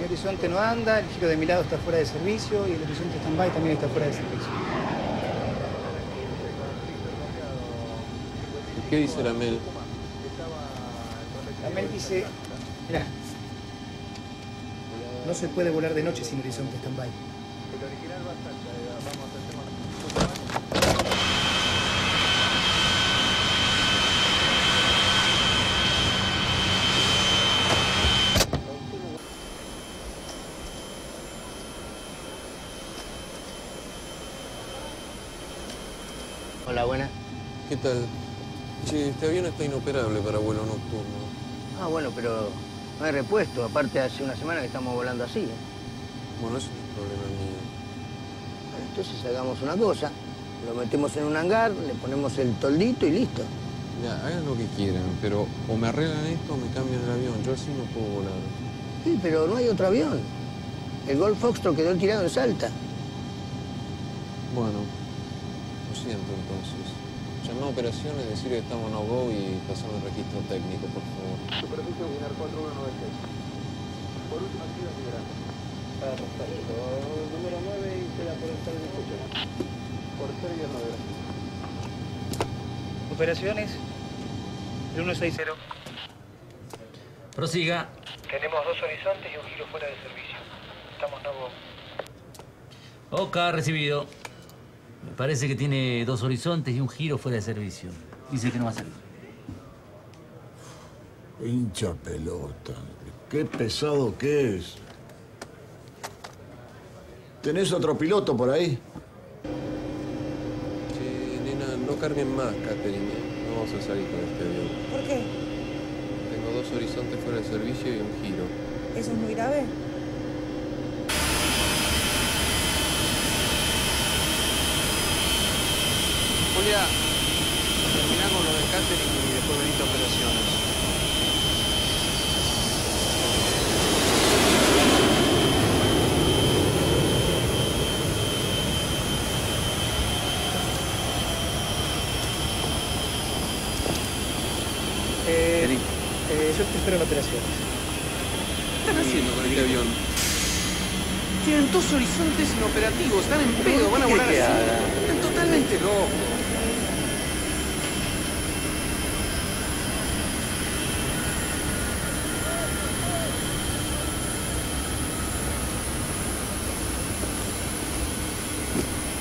Mi horizonte no anda, el giro de mi lado está fuera de servicio y el horizonte stand-by también está fuera de servicio. ¿Y qué dice la Mel? La Mel dice, mira, no se puede volar de noche sin horizonte stand-by. Hola, buena. ¿Qué tal? Che, este avión está inoperable para vuelo nocturno. Ah, bueno, pero no hay repuesto. Aparte, hace una semana que estamos volando así. ¿eh? Bueno, eso no es problema mío. Bueno, entonces hagamos una cosa. Lo metemos en un hangar, le ponemos el toldito y listo. Ya, hagan lo que quieran, pero o me arreglan esto o me cambian el avión. Yo así no puedo volar. Sí, pero no hay otro avión. El Golf Foxtrot quedó tirado en Salta. Bueno, lo siento entonces. Llamá a operaciones, decir que estamos no go y pasame el registro técnico, por favor. Superficie Guinar 4196. Por última actividad liberada. Perfecto. Número 9 y queda por estar en escucha. Por ser y 9. Operaciones. El 160. Prosiga. Tenemos dos horizontes y un giro fuera de servicio. Estamos no go. Oca, recibido. Me parece que tiene dos horizontes y un giro fuera de servicio. Dice que no va a salir. Hincha pelota. Qué pesado que es. ¿Tenés otro piloto por ahí? Che, nena, no carguen más, Catherine. No vamos a salir con este avión. ¿Por qué? Tengo dos horizontes fuera de servicio y un giro. ¿Eso es muy grave? Julia, terminá con lo de catering y después venite a operaciones. Eh, eh, yo te espero en operaciones. ¿Qué están haciendo con este avión? Tienen dos horizontes inoperativos, están en pedo, van a ¿Qué volar así. Están totalmente locos.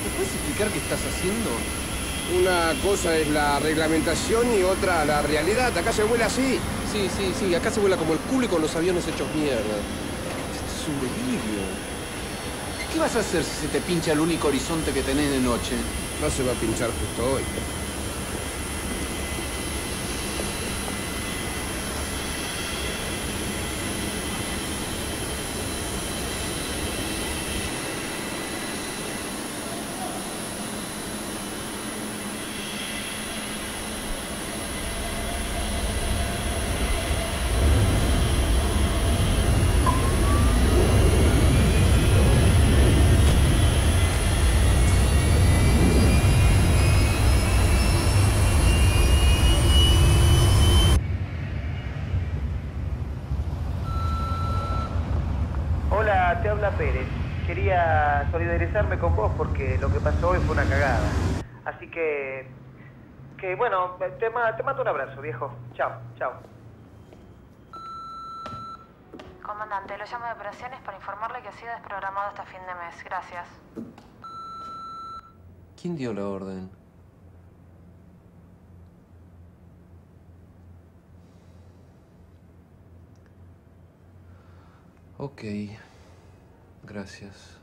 ¿Me puedes explicar qué estás haciendo? Una cosa es la reglamentación y otra la realidad. Acá se vuela así. Sí, sí, sí, acá se vuela como el culo y con los aviones hechos mierda. Esto es un delirio. ¿Qué vas a hacer si se te pincha el único horizonte que tenés de noche? No se va a pinchar justo hoy. Lo que pasó hoy fue una cagada. Así que... Que bueno, te, ma- te mando un abrazo, viejo. Chao, chao. Comandante, lo llamo de operaciones para informarle que ha sido desprogramado hasta fin de mes. Gracias. ¿Quién dio la orden? Ok. Gracias.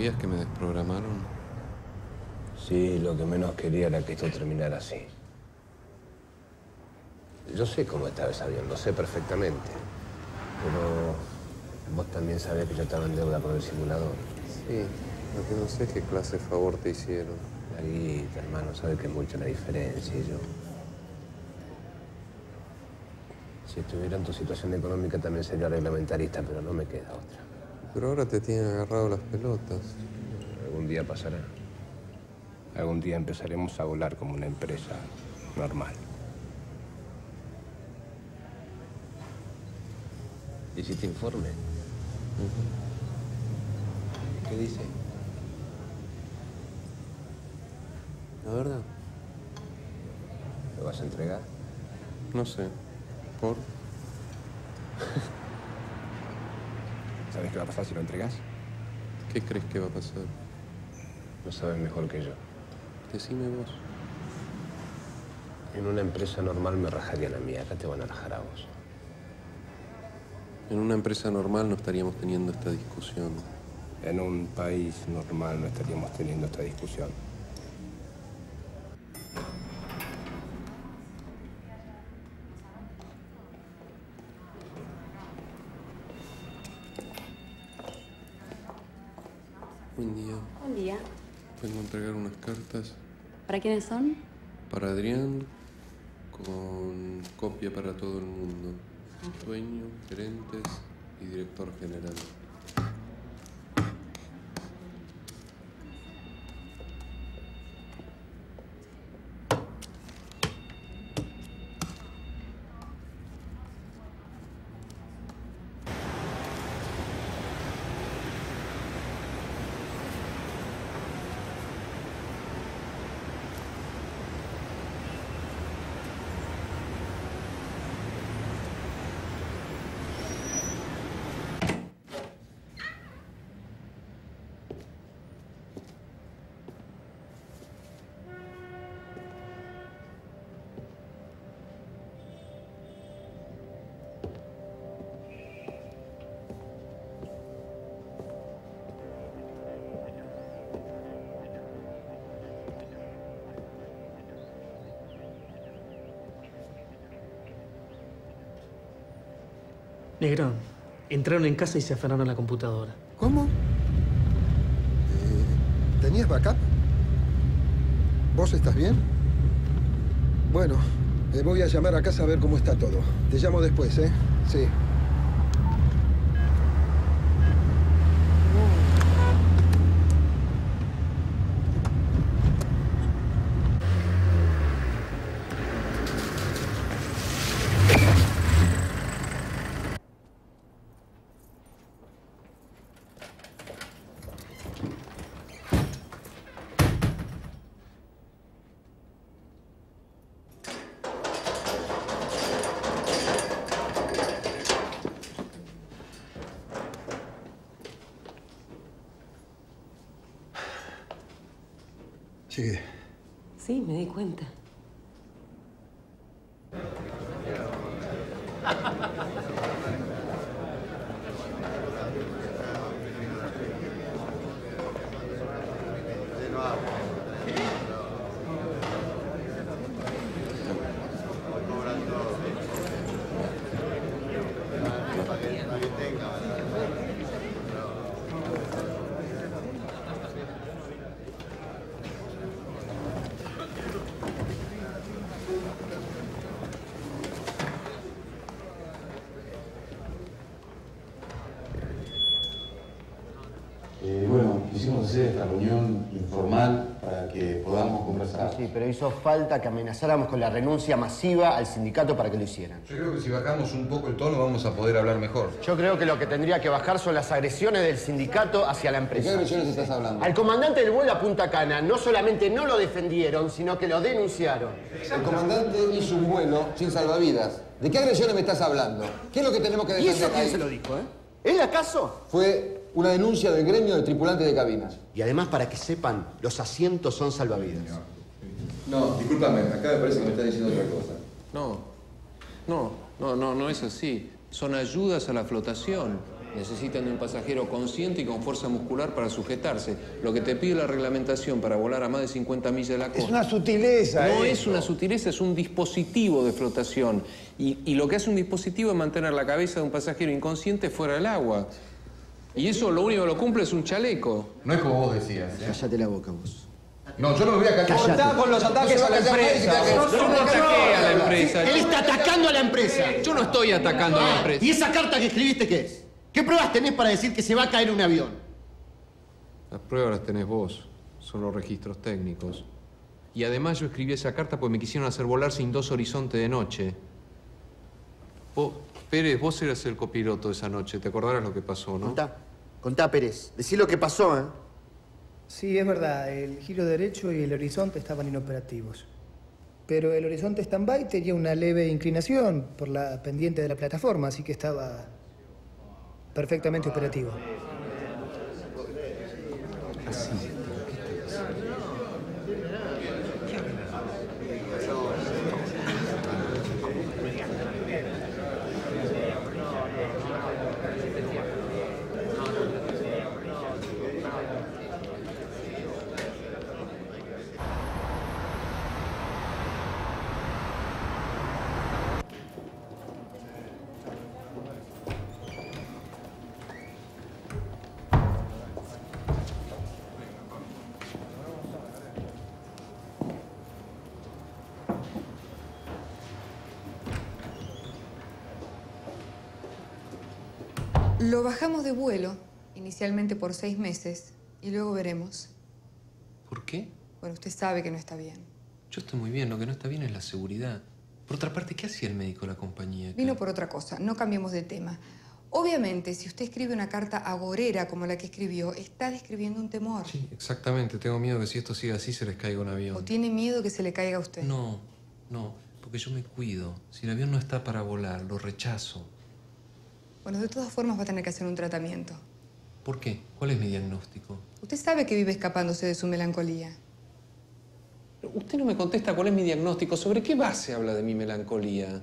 ¿Sabías que me desprogramaron? Sí, lo que menos quería era que esto terminara así. Yo sé cómo estaba ese avión, lo sé perfectamente. Pero vos también sabés que yo estaba en deuda con el simulador. Sí, lo que no sé es qué clase de favor te hicieron. La guita, hermano, sabes que es mucha la diferencia y yo. Si estuviera en tu situación económica también sería reglamentarista, pero no me queda otra. Pero ahora te tienen agarrado las pelotas. Algún día pasará. Algún día empezaremos a volar como una empresa normal. ¿Hiciste informe? ¿Qué dice? ¿La verdad? ¿Lo vas a entregar? No sé. ¿Por? ¿Sabes qué va a pasar si lo entregas? ¿Qué crees que va a pasar? Lo sabes mejor que yo. Decime vos. En una empresa normal me rajarían a mí, acá te van a rajar a vos. En una empresa normal no estaríamos teniendo esta discusión. En un país normal no estaríamos teniendo esta discusión. Buen día. Buen día. Vengo a entregar unas cartas ¿Para quiénes son? para Adrián con copia para todo el mundo. Dueño, gerentes y director general. Negro, entraron en casa y se afanaron la computadora. ¿Cómo? Eh, ¿Tenías backup? ¿Vos estás bien? Bueno, eh, voy a llamar a casa a ver cómo está todo. Te llamo después, ¿eh? Sí. Llegué. Sí, me di cuenta. Eh, bueno, quisimos hacer esta reunión informal para que podamos conversar. Sí, pero hizo falta que amenazáramos con la renuncia masiva al sindicato para que lo hicieran. Yo creo que si bajamos un poco el tono vamos a poder hablar mejor. Yo creo que lo que tendría que bajar son las agresiones del sindicato hacia la ¿De empresa. qué agresiones estás hablando? Al comandante del vuelo a Punta Cana no solamente no lo defendieron, sino que lo denunciaron. El comandante hizo un vuelo sin salvavidas. ¿De qué agresiones me estás hablando? ¿Qué es lo que tenemos que ¿Y defender eso quién ahí? se lo dijo, eh? ¿Él acaso? Fue una denuncia del gremio de tripulantes de cabinas. Y además, para que sepan, los asientos son salvavidas. No, discúlpame, acá me parece que me estás diciendo otra cosa. No, no, no, no, no es así. Son ayudas a la flotación. Necesitan de un pasajero consciente y con fuerza muscular para sujetarse. Lo que te pide la reglamentación para volar a más de 50 millas de la costa. Es una sutileza. No eso. es una sutileza, es un dispositivo de flotación. Y, y lo que hace un dispositivo es mantener la cabeza de un pasajero inconsciente fuera del agua. Y eso lo único que lo cumple es un chaleco. No es como vos decías. ¿eh? Cállate la boca, vos. No, yo no me voy a callar. Cortá con los ataques No a la empresa. haga- Yo no ataqué a la empresa. Él está atacando a la empresa. Yo no estoy atacando a la empresa. ¿Y esa carta que escribiste qué es? ¿Qué pruebas tenés para decir que se va a caer un avión? Las pruebas las tenés vos, son los registros técnicos. Y además yo escribí esa carta porque me quisieron hacer volar sin dos horizontes de noche. Vos, Pérez, vos eras el copiloto esa noche, te acordarás lo que pasó, ¿no? Contá, contá, Pérez. Decí lo que pasó, ¿eh? Sí, es verdad, el giro derecho y el horizonte estaban inoperativos. Pero el horizonte stand-by tenía una leve inclinación por la pendiente de la plataforma, así que estaba perfectamente operativo. Lo bajamos de vuelo, inicialmente por seis meses, y luego veremos. ¿Por qué? Bueno, usted sabe que no está bien. Yo estoy muy bien, lo que no está bien es la seguridad. Por otra parte, ¿qué hacía el médico de la compañía? acá? Vino por otra cosa, no cambiemos de tema. Obviamente, si usted escribe una carta agorera como la que escribió, está describiendo un temor. Exactamente, tengo miedo que si esto sigue así se les caiga un O avión. tiene miedo que se le caiga a usted. No, no, porque yo me cuido. Si el avión no está para volar, lo rechazo. Bueno, de todas formas va a tener que hacer un tratamiento. ¿Por qué? ¿Cuál es mi diagnóstico? Usted sabe que vive escapándose de su melancolía. Usted no me contesta cuál es mi diagnóstico. ¿Sobre qué base habla de mi melancolía?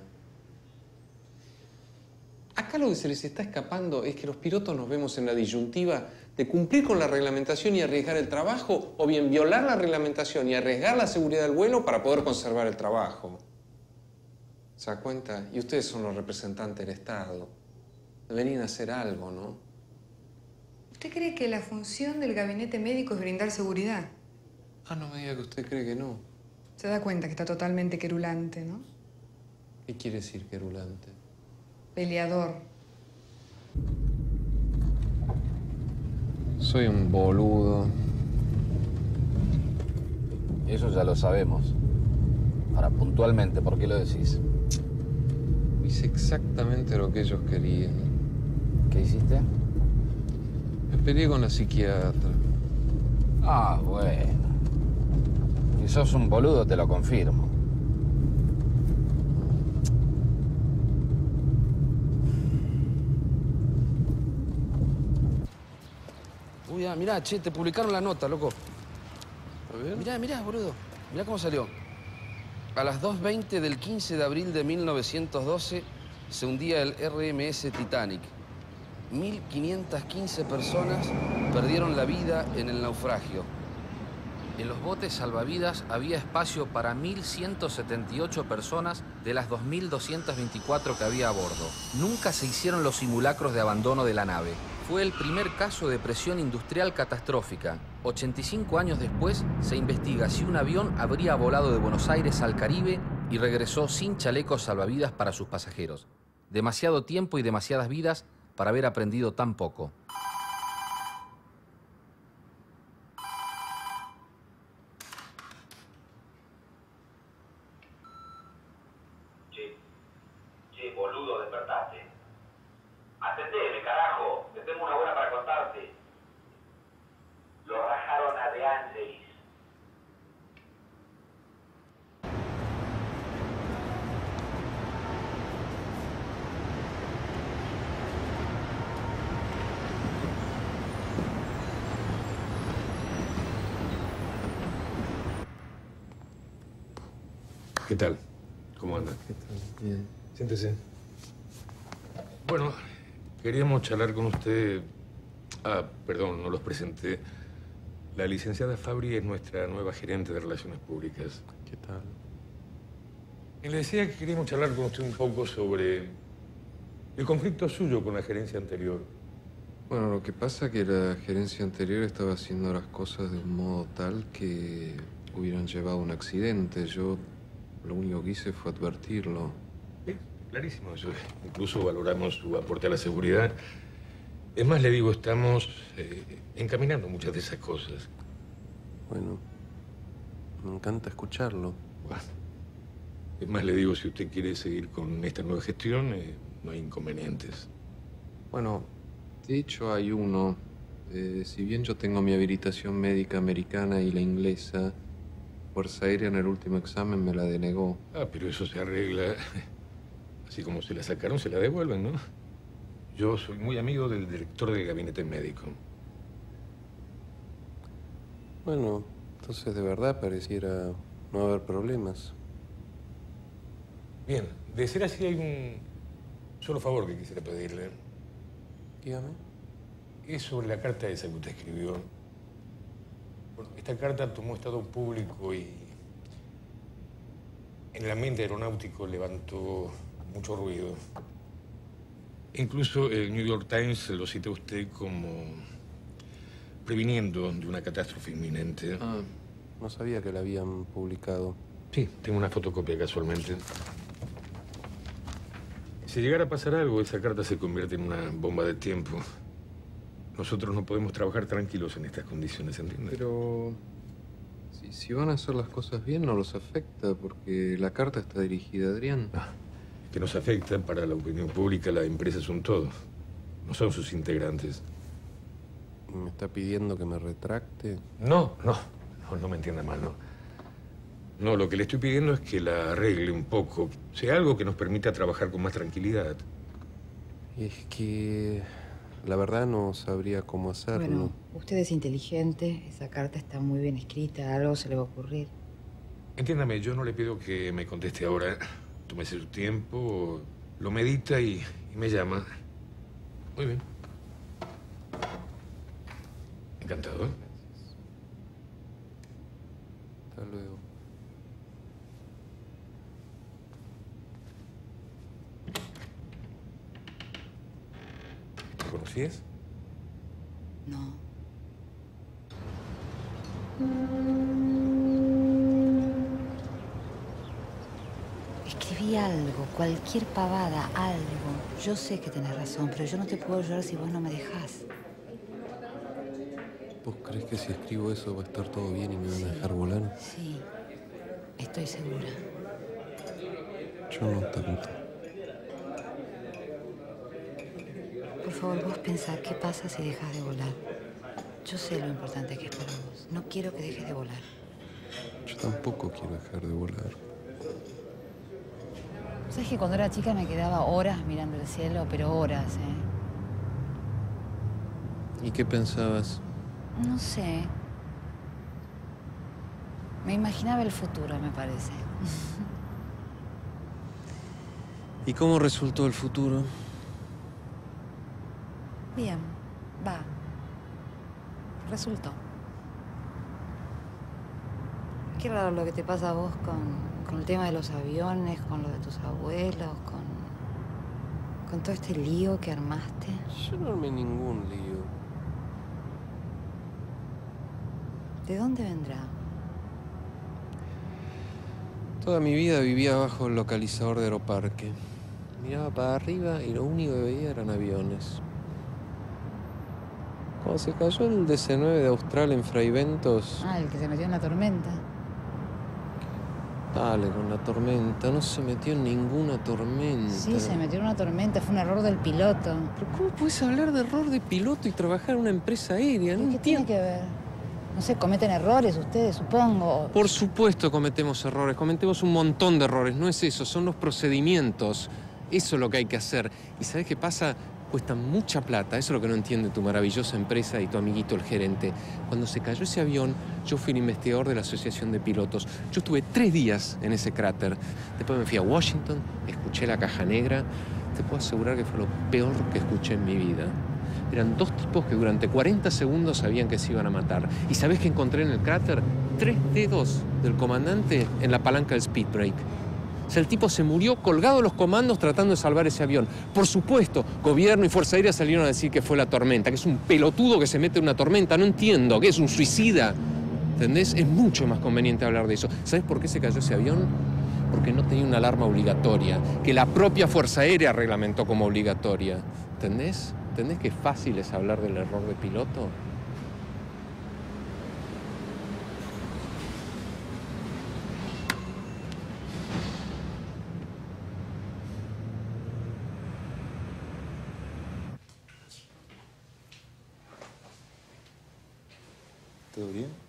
Acá lo que se les está escapando es que los pilotos nos vemos en la disyuntiva de cumplir con la reglamentación y arriesgar el trabajo, o bien violar la reglamentación y arriesgar la seguridad del vuelo para poder conservar el trabajo. ¿Se da cuenta? Y ustedes son los representantes del Estado. Deberían hacer algo, ¿no? ¿Usted cree que la función del gabinete médico es brindar seguridad? Ah, no me diga que usted cree que no. Se da cuenta que está totalmente querulante, ¿no? ¿Qué quiere decir querulante? Peleador. Soy un boludo. Eso ya lo sabemos. Ahora, puntualmente, ¿por qué lo decís? Hice exactamente lo que ellos querían. ¿Qué hiciste? Me peleé con la psiquiatra. Ah, bueno. Si sos un boludo, te lo confirmo. Uy, ah, mirá, che, te publicaron la nota, loco. A ver. Mirá, mirá, boludo. Mirá cómo salió. A las 2.20 del 15 de abril de 1912 se hundía el RMS Titanic. 1.515 personas perdieron la vida en el naufragio. En los botes salvavidas había espacio para 1.178 personas de las 2.224 que había a bordo. Nunca se hicieron los simulacros de abandono de la nave. Fue el primer caso de presión industrial catastrófica. 85 años después se investiga si un avión habría volado de Buenos Aires al Caribe y regresó sin chalecos salvavidas para sus pasajeros. Demasiado tiempo y demasiadas vidas para haber aprendido tan poco. despertaste. Atendeme, carajo, que tengo una buena para contarte. Lo rajaron a De Angelis. ¿Qué tal? ¿Cómo anda? Bien. Siéntese. Bueno, queríamos charlar con usted. Ah, perdón, no los presenté. La licenciada Fabri es nuestra nueva gerente de Relaciones Públicas. ¿Qué tal? Y le decía que queríamos charlar con usted un poco sobre el conflicto suyo con la gerencia anterior. Bueno, lo que pasa es que la gerencia anterior estaba haciendo las cosas de un modo tal que hubieran llevado a un accidente. Yo lo único que hice fue advertirlo. Sí, clarísimo eso. Incluso valoramos su aporte a la seguridad. Es más, le digo, estamos eh, encaminando muchas de esas cosas. Bueno, me encanta escucharlo. Bueno, es más, le digo, si usted quiere seguir con esta nueva gestión, eh, no hay inconvenientes. Bueno, de hecho hay uno. Eh, si bien yo tengo mi habilitación médica americana y la inglesa, Fuerza Aérea en el último examen me la denegó. Ah, pero eso se arregla. Así como se la sacaron, se la devuelven, ¿no? Yo soy muy amigo del director del gabinete médico. Bueno, entonces de verdad pareciera no haber problemas. Bien, de ser así hay un solo favor que quisiera pedirle. Dígame. Es sobre la carta esa que usted escribió. Esta carta tomó estado público y en el ambiente aeronáutico levantó mucho ruido. Incluso el New York Times lo cita a usted como previniendo de una catástrofe inminente. Ah, no sabía que la habían publicado. Sí, tengo una fotocopia casualmente. Si llegara a pasar algo, esa carta se convierte en una bomba de tiempo. Nosotros no podemos trabajar tranquilos en estas condiciones, ¿entiende? Pero si, si van a hacer las cosas bien, no los afecta, porque la carta está dirigida a Adrián. Ah, que nos afecta para la opinión pública, la empresa es un todo. No son sus integrantes. ¿Me está pidiendo que me retracte? No, no, no, no me entienda mal, no. No, lo que le estoy pidiendo es que la arregle un poco. Sea algo que nos permita trabajar con más tranquilidad. Es que la verdad no sabría cómo hacerlo. Bueno, usted es inteligente, esa carta está muy bien escrita, algo se le va a ocurrir. Entiéndame, yo no le pido que me conteste ahora. Tómese su tiempo, lo medita y, y me llama. Muy bien. Encantado. ¿eh? Hasta luego. ¿Te conocías? No. Escribí algo, cualquier pavada, algo. Yo sé que tenés razón, pero yo no te puedo ayudar si vos no me dejás. ¿Vos crees que si escribo eso va a estar todo bien y me van a dejar volar? Sí, estoy segura. Yo no tanto. Por favor, vos pensá, ¿qué pasa si dejas de volar? Yo sé lo importante que es para vos. No quiero que dejes de volar. Yo tampoco quiero dejar de volar. ¿Sabes que cuando era chica me quedaba horas mirando el cielo, pero horas, ¿eh? ¿Y qué pensabas? No sé. Me imaginaba el futuro, me parece. ¿Y cómo resultó el futuro? Bien, va. Resultó. Qué raro lo que te pasa a vos con, con el tema de los aviones, con lo de tus abuelos, con, con todo este lío que armaste. Yo no armé ningún lío. ¿De dónde vendrá? Toda mi vida vivía bajo el localizador de Aeroparque. Miraba para arriba y lo único que veía eran aviones. Cuando se cayó el DC-9 de Austral en Fraiventos, Ah, el que se metió en la tormenta. Dale, con la tormenta. No se metió en ninguna tormenta. Sí, se metió en una tormenta, fue un error del piloto. ¿Pero cómo puedes hablar de error de piloto y trabajar en una empresa aérea? No ¿Qué tiene que ver? No sé, cometen errores ustedes, supongo. Por supuesto cometemos errores, cometemos un montón de errores, no es eso, son los procedimientos. Eso es lo que hay que hacer. ¿Y sabes qué pasa? Cuesta mucha plata, eso es lo que no entiende tu maravillosa empresa y tu amiguito el gerente. Cuando se cayó ese avión, yo fui el investigador de la Asociación de Pilotos. Yo estuve tres días en ese cráter. Después me fui a Washington, escuché la caja negra. Te puedo asegurar que fue lo peor que escuché en mi vida. Eran dos tipos que durante 40 segundos sabían que se iban a matar. ¿Y sabes qué encontré en el cráter? Tres dedos del comandante en la palanca del speed brake. O sea, el tipo se murió colgado de los comandos tratando de salvar ese avión. Por supuesto, gobierno y Fuerza Aérea salieron a decir que fue la tormenta, que es un pelotudo que se mete en una tormenta. No entiendo, que es un suicida. ¿Entendés? Es mucho más conveniente hablar de eso. ¿Sabes por qué se cayó ese avión? Porque no tenía una alarma obligatoria, que la propia Fuerza Aérea reglamentó como obligatoria. ¿Entendés? ¿Entendés qué fácil es hablar del error de piloto? ¿Todo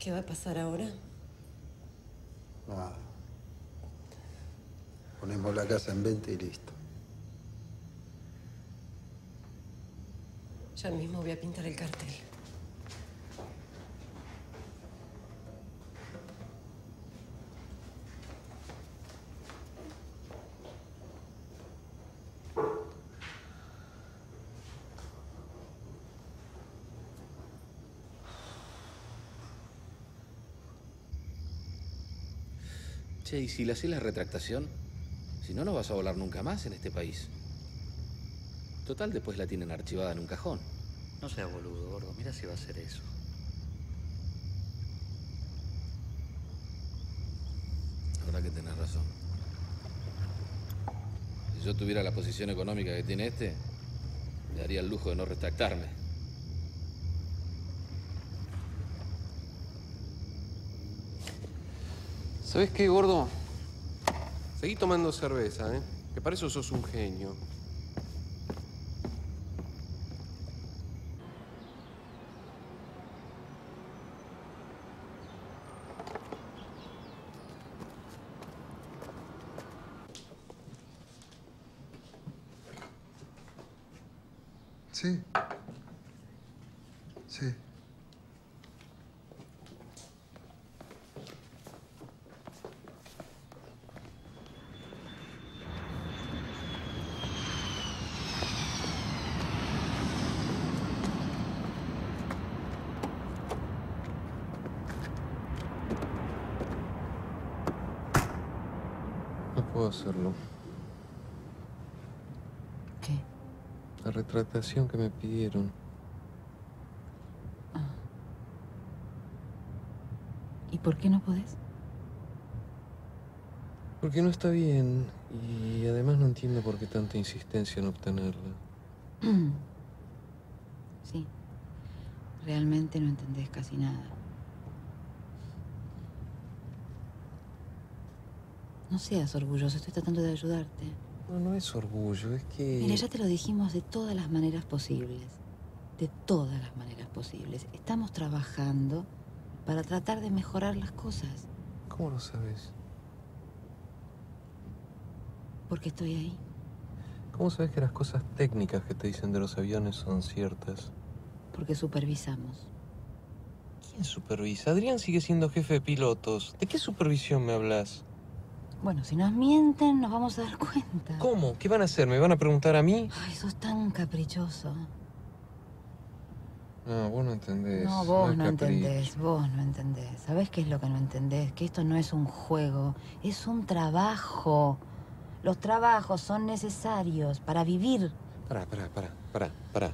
¿Qué va a pasar ahora? Nada. Ponemos la casa en venta y listo. Ya mismo voy a pintar el cartel. Che, ¿y si le haces la retractación? Si no, no vas a volar nunca más en este país. Total, después la tienen archivada en un cajón. No seas boludo, gordo. Mira si va a hacer eso. La verdad que tenés razón. Si yo tuviera la posición económica que tiene este, me daría el lujo de no retractarme. ¿Sabes qué, gordo? Seguí tomando cerveza, ¿eh? Que para eso sos un genio. Hacerlo. ¿Qué? La retratación que me pidieron. ¿Y por qué no podés? Porque no está bien y además no entiendo por qué tanta insistencia en obtenerla. Sí. Realmente no entendés casi nada. No seas orgulloso, estoy tratando de ayudarte. No, no es orgullo, es que... Mira, ya te lo dijimos de todas las maneras posibles. De todas las maneras posibles. Estamos trabajando para tratar de mejorar las cosas. ¿Cómo lo sabes? Porque estoy ahí. ¿Cómo sabes que las cosas técnicas que te dicen de los aviones son ciertas? Porque supervisamos. ¿Quién supervisa? Adrián sigue siendo jefe de pilotos. ¿De qué supervisión me hablas? Bueno, si nos mienten, nos vamos a dar cuenta. ¿Cómo? ¿Qué van a hacer? ¿Me van a preguntar a mí? Ay, sos tan caprichoso. No, vos no entendés. No, vos no capricho. entendés, vos no entendés. ¿Sabés qué es lo que no entendés? Que esto no es un juego, es un trabajo. Los trabajos son necesarios para vivir. Pará, pará, pará, pará, pará.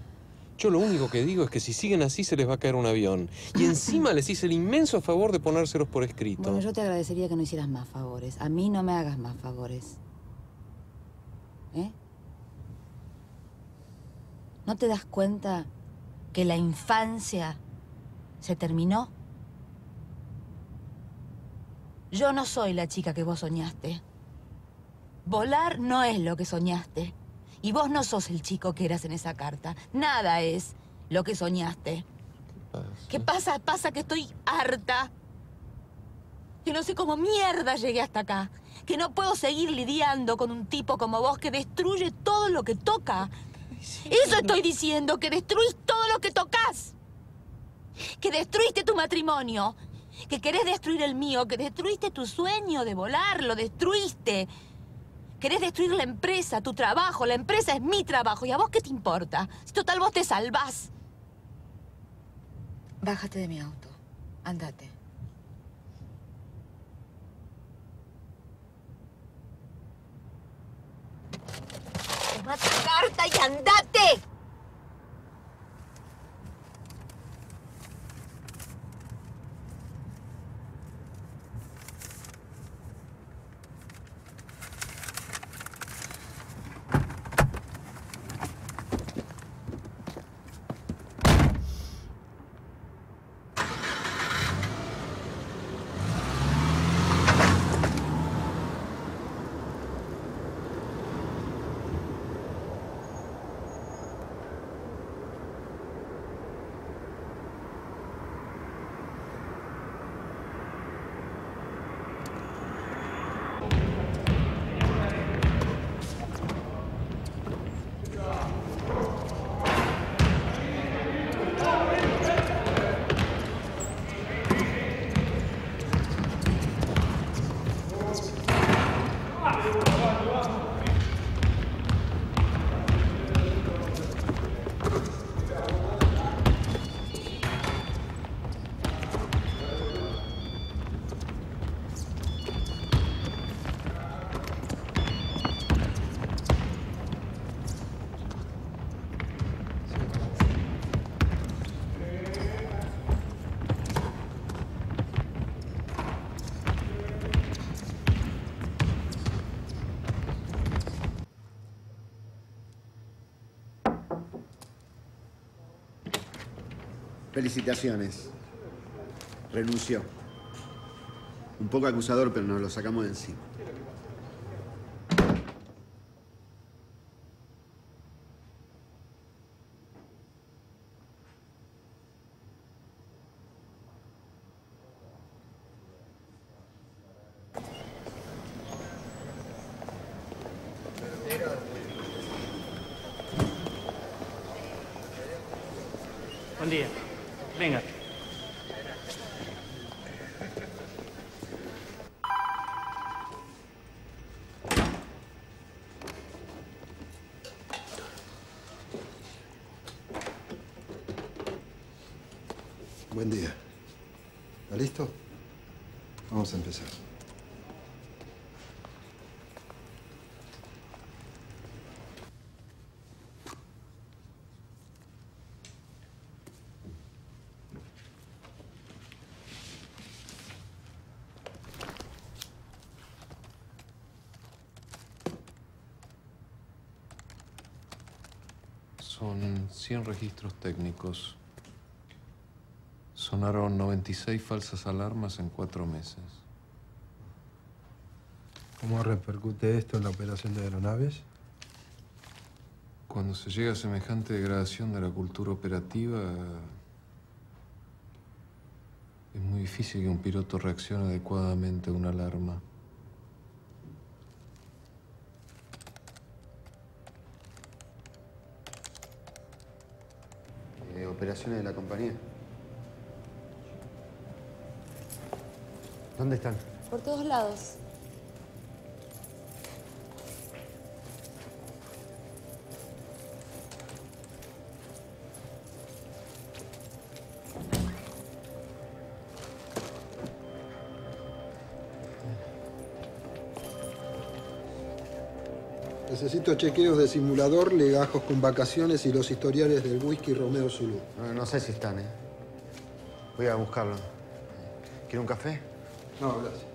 Yo lo único que digo es que si siguen así se les va a caer un avión. Y encima les hice el inmenso favor de ponérselos por escrito. Bueno, yo te agradecería que no hicieras más favores. A mí no me hagas más favores. ¿Eh? ¿No te das cuenta que la infancia se terminó? Yo no soy la chica que vos soñaste. Volar no es lo que soñaste. Y vos no sos el chico que eras en esa carta. Nada es lo que soñaste. ¿Qué pasa? Pasa que estoy harta. Que no sé cómo mierda llegué hasta acá. Que no puedo seguir lidiando con un tipo como vos que destruye todo lo que toca. Eso estoy diciendo, que destruís todo lo que tocas. Que destruiste tu matrimonio. Que querés destruir el mío. Que destruiste tu sueño de volar. Lo destruiste. Querés destruir la empresa, tu trabajo. La empresa es mi trabajo. ¿Y a vos qué te importa? Si total vos te salvás. Bájate de mi auto. Andate. Toma tu carta y andate. Felicitaciones. Renunció. Un poco acusador, pero nos lo sacamos de encima. Vamos a empezar. Son 100 registros técnicos. Sonaron 96 falsas alarmas en cuatro meses. ¿Cómo repercute esto en la operación de aeronaves? Cuando se llega a semejante degradación de la cultura operativa, es muy difícil que un piloto reaccione adecuadamente a una alarma. Eh, operaciones de la compañía. ¿Dónde están? Por todos lados. Necesito chequeos de simulador, legajos con vacaciones y los historiales del whisky Romeo Zulu. No, no sé si están, ¿eh? Voy a buscarlo. ¿Quiere un café? No, gracias.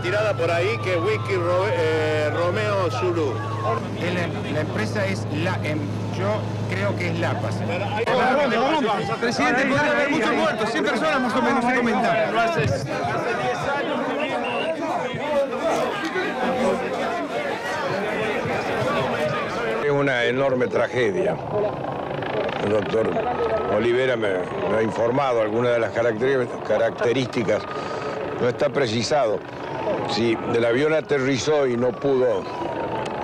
Tirada por ahí que Ro- eh, Romeo Zulu. La, la empresa es la em, yo creo que es Lapas. Presidente, podría haber muchos muertos, 100 personas más o menos se comentan. Lo haces. Es una enorme tragedia. El doctor Olivera me, me ha informado algunas de las características. No está precisado si el avión aterrizó y no pudo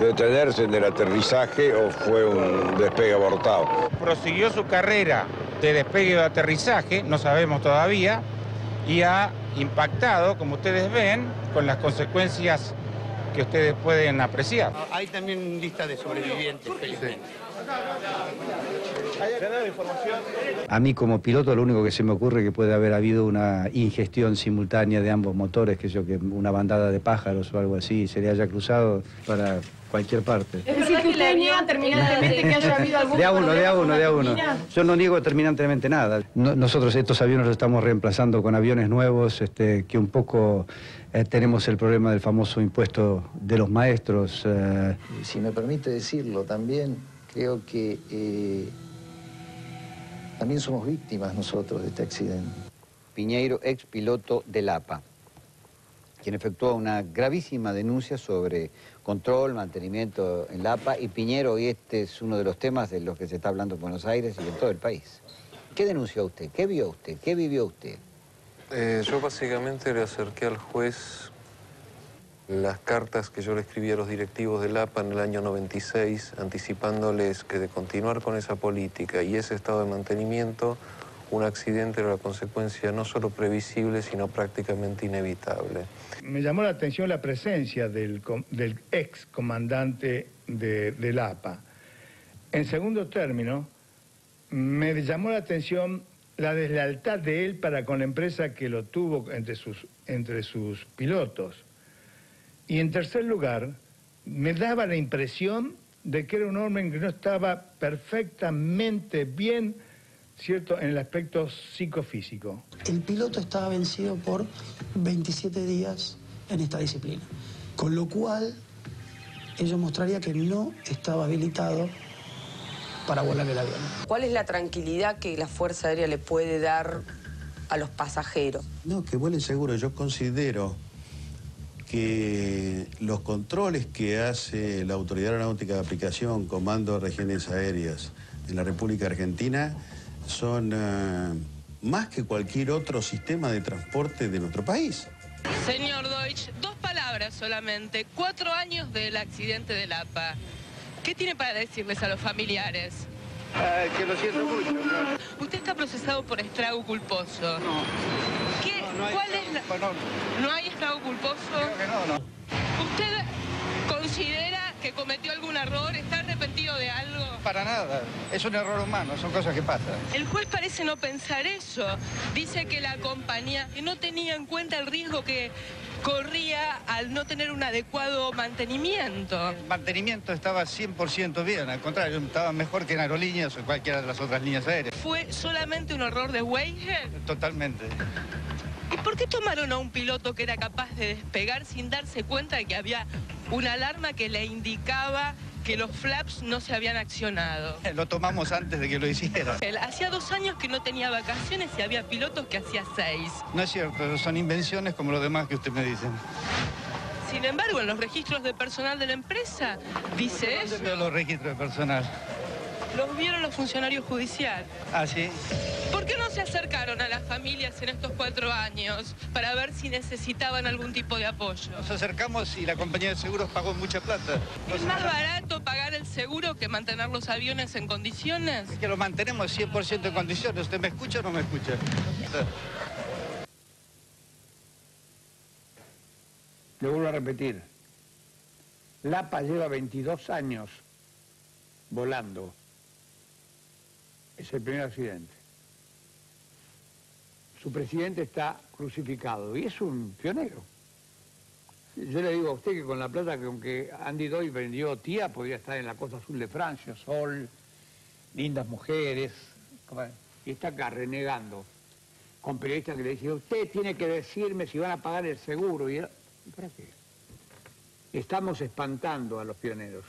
detenerse en el aterrizaje o fue un despegue abortado. Prosiguió su carrera de despegue y de aterrizaje, no sabemos todavía, y ha impactado, como ustedes ven, con las consecuencias que ustedes pueden apreciar. Hay también lista de sobrevivientes, felizmente. ¿Se ha dado información? A mí como piloto lo único que se me ocurre es que puede haber habido una ingestión simultánea de ambos motores, que yo que una bandada de pájaros o algo así se le haya cruzado para cualquier parte. Es decir, que ustedes niegan terminantemente que haya habido algún De a uno, de a uno, de a uno. Yo no niego terminantemente nada. No- nosotros estos aviones los estamos reemplazando con aviones nuevos, este, que un poco eh, tenemos el problema del famoso impuesto de los maestros. eh, Si me permite decirlo también, creo que eh, también somos víctimas nosotros de este accidente. Piñeiro, ex piloto del APA, quien efectuó una gravísima denuncia sobre control, mantenimiento en la APA, y Piñero, y este es uno de los temas de los que se está hablando en Buenos Aires y en todo el país. ¿Qué denunció usted? ¿Qué vio usted? ¿Qué vivió usted? Eh, yo básicamente le acerqué al juez las cartas que yo le escribí a los directivos del APA en el año 96, anticipándoles que de continuar con esa política y ese estado de mantenimiento, un accidente era la consecuencia no solo previsible, sino prácticamente inevitable. Me llamó la atención la presencia del, del ex comandante de, del APA. En segundo término, me llamó la atención la deslealtad de él para con la empresa que lo tuvo entre sus, entre sus pilotos. Y en tercer lugar, me daba la impresión de que era un hombre que no estaba perfectamente bien, ¿cierto?, en el aspecto psicofísico. El piloto estaba vencido por 27 días en esta disciplina, con lo cual ello mostraría que no estaba habilitado para volar el avión. ¿Cuál es la tranquilidad que la Fuerza Aérea le puede dar a los pasajeros? No, que vuelen seguro. Yo considero que los controles que hace la Autoridad Aeronáutica de Aplicación, Comando de Regiones Aéreas en la República Argentina, son eh, más que cualquier otro sistema de transporte de nuestro país. Señor Deutsch, dos palabras solamente. Cuatro años del accidente del APA. ¿Qué tiene para decirles a los familiares? que lo siento mucho. Usted está procesado por estrago culposo. No. ¿Qué? ¿Cuál es la... No hay estrago culposo? ¿Usted considera que cometió algún error? ¿Está arrepentido de algo? Para nada, es un error humano, son cosas que pasan. El juez parece no pensar eso. Dice que la compañía no tenía en cuenta el riesgo que corría al no tener un adecuado mantenimiento. El mantenimiento estaba 100% bien, al contrario, estaba mejor que en aerolíneas o en cualquiera de las otras líneas aéreas. ¿Fue solamente un error de Weigel? Totalmente. ¿Y por qué tomaron a un piloto que era capaz de despegar sin darse cuenta de que había una alarma que le indicaba que los flaps no se habían accionado? Lo tomamos antes de que lo hiciera. Él hacía dos años que no tenía vacaciones y había pilotos que hacía seis. No es cierto, son invenciones como lo demás que usted me dice. Sin embargo, en los registros de personal de la empresa dice eso. Veo los registros de personal. Los vieron los funcionarios judiciales. Ah, sí. ¿Por qué no se acercaron a familias en estos cuatro años para ver si necesitaban algún tipo de apoyo? Nos acercamos y la compañía de seguros pagó mucha plata. ¿Es más barato pagar el seguro que mantener los aviones en condiciones? Que lo mantenemos 100% en condiciones. ¿Usted me escucha o no me escucha? Le vuelvo a repetir. Lapa lleva 22 años volando. Es el primer accidente. Su presidente está crucificado y es un pionero. Yo le digo a usted que con la plata que aunque Andy Doy vendió tía, podría estar en la costa azul de Francia, sol, lindas mujeres, y está acá renegando. con periodistas que le dicen, usted tiene que decirme si van a pagar el seguro. Y era, ¿Para qué? Estamos espantando a los pioneros.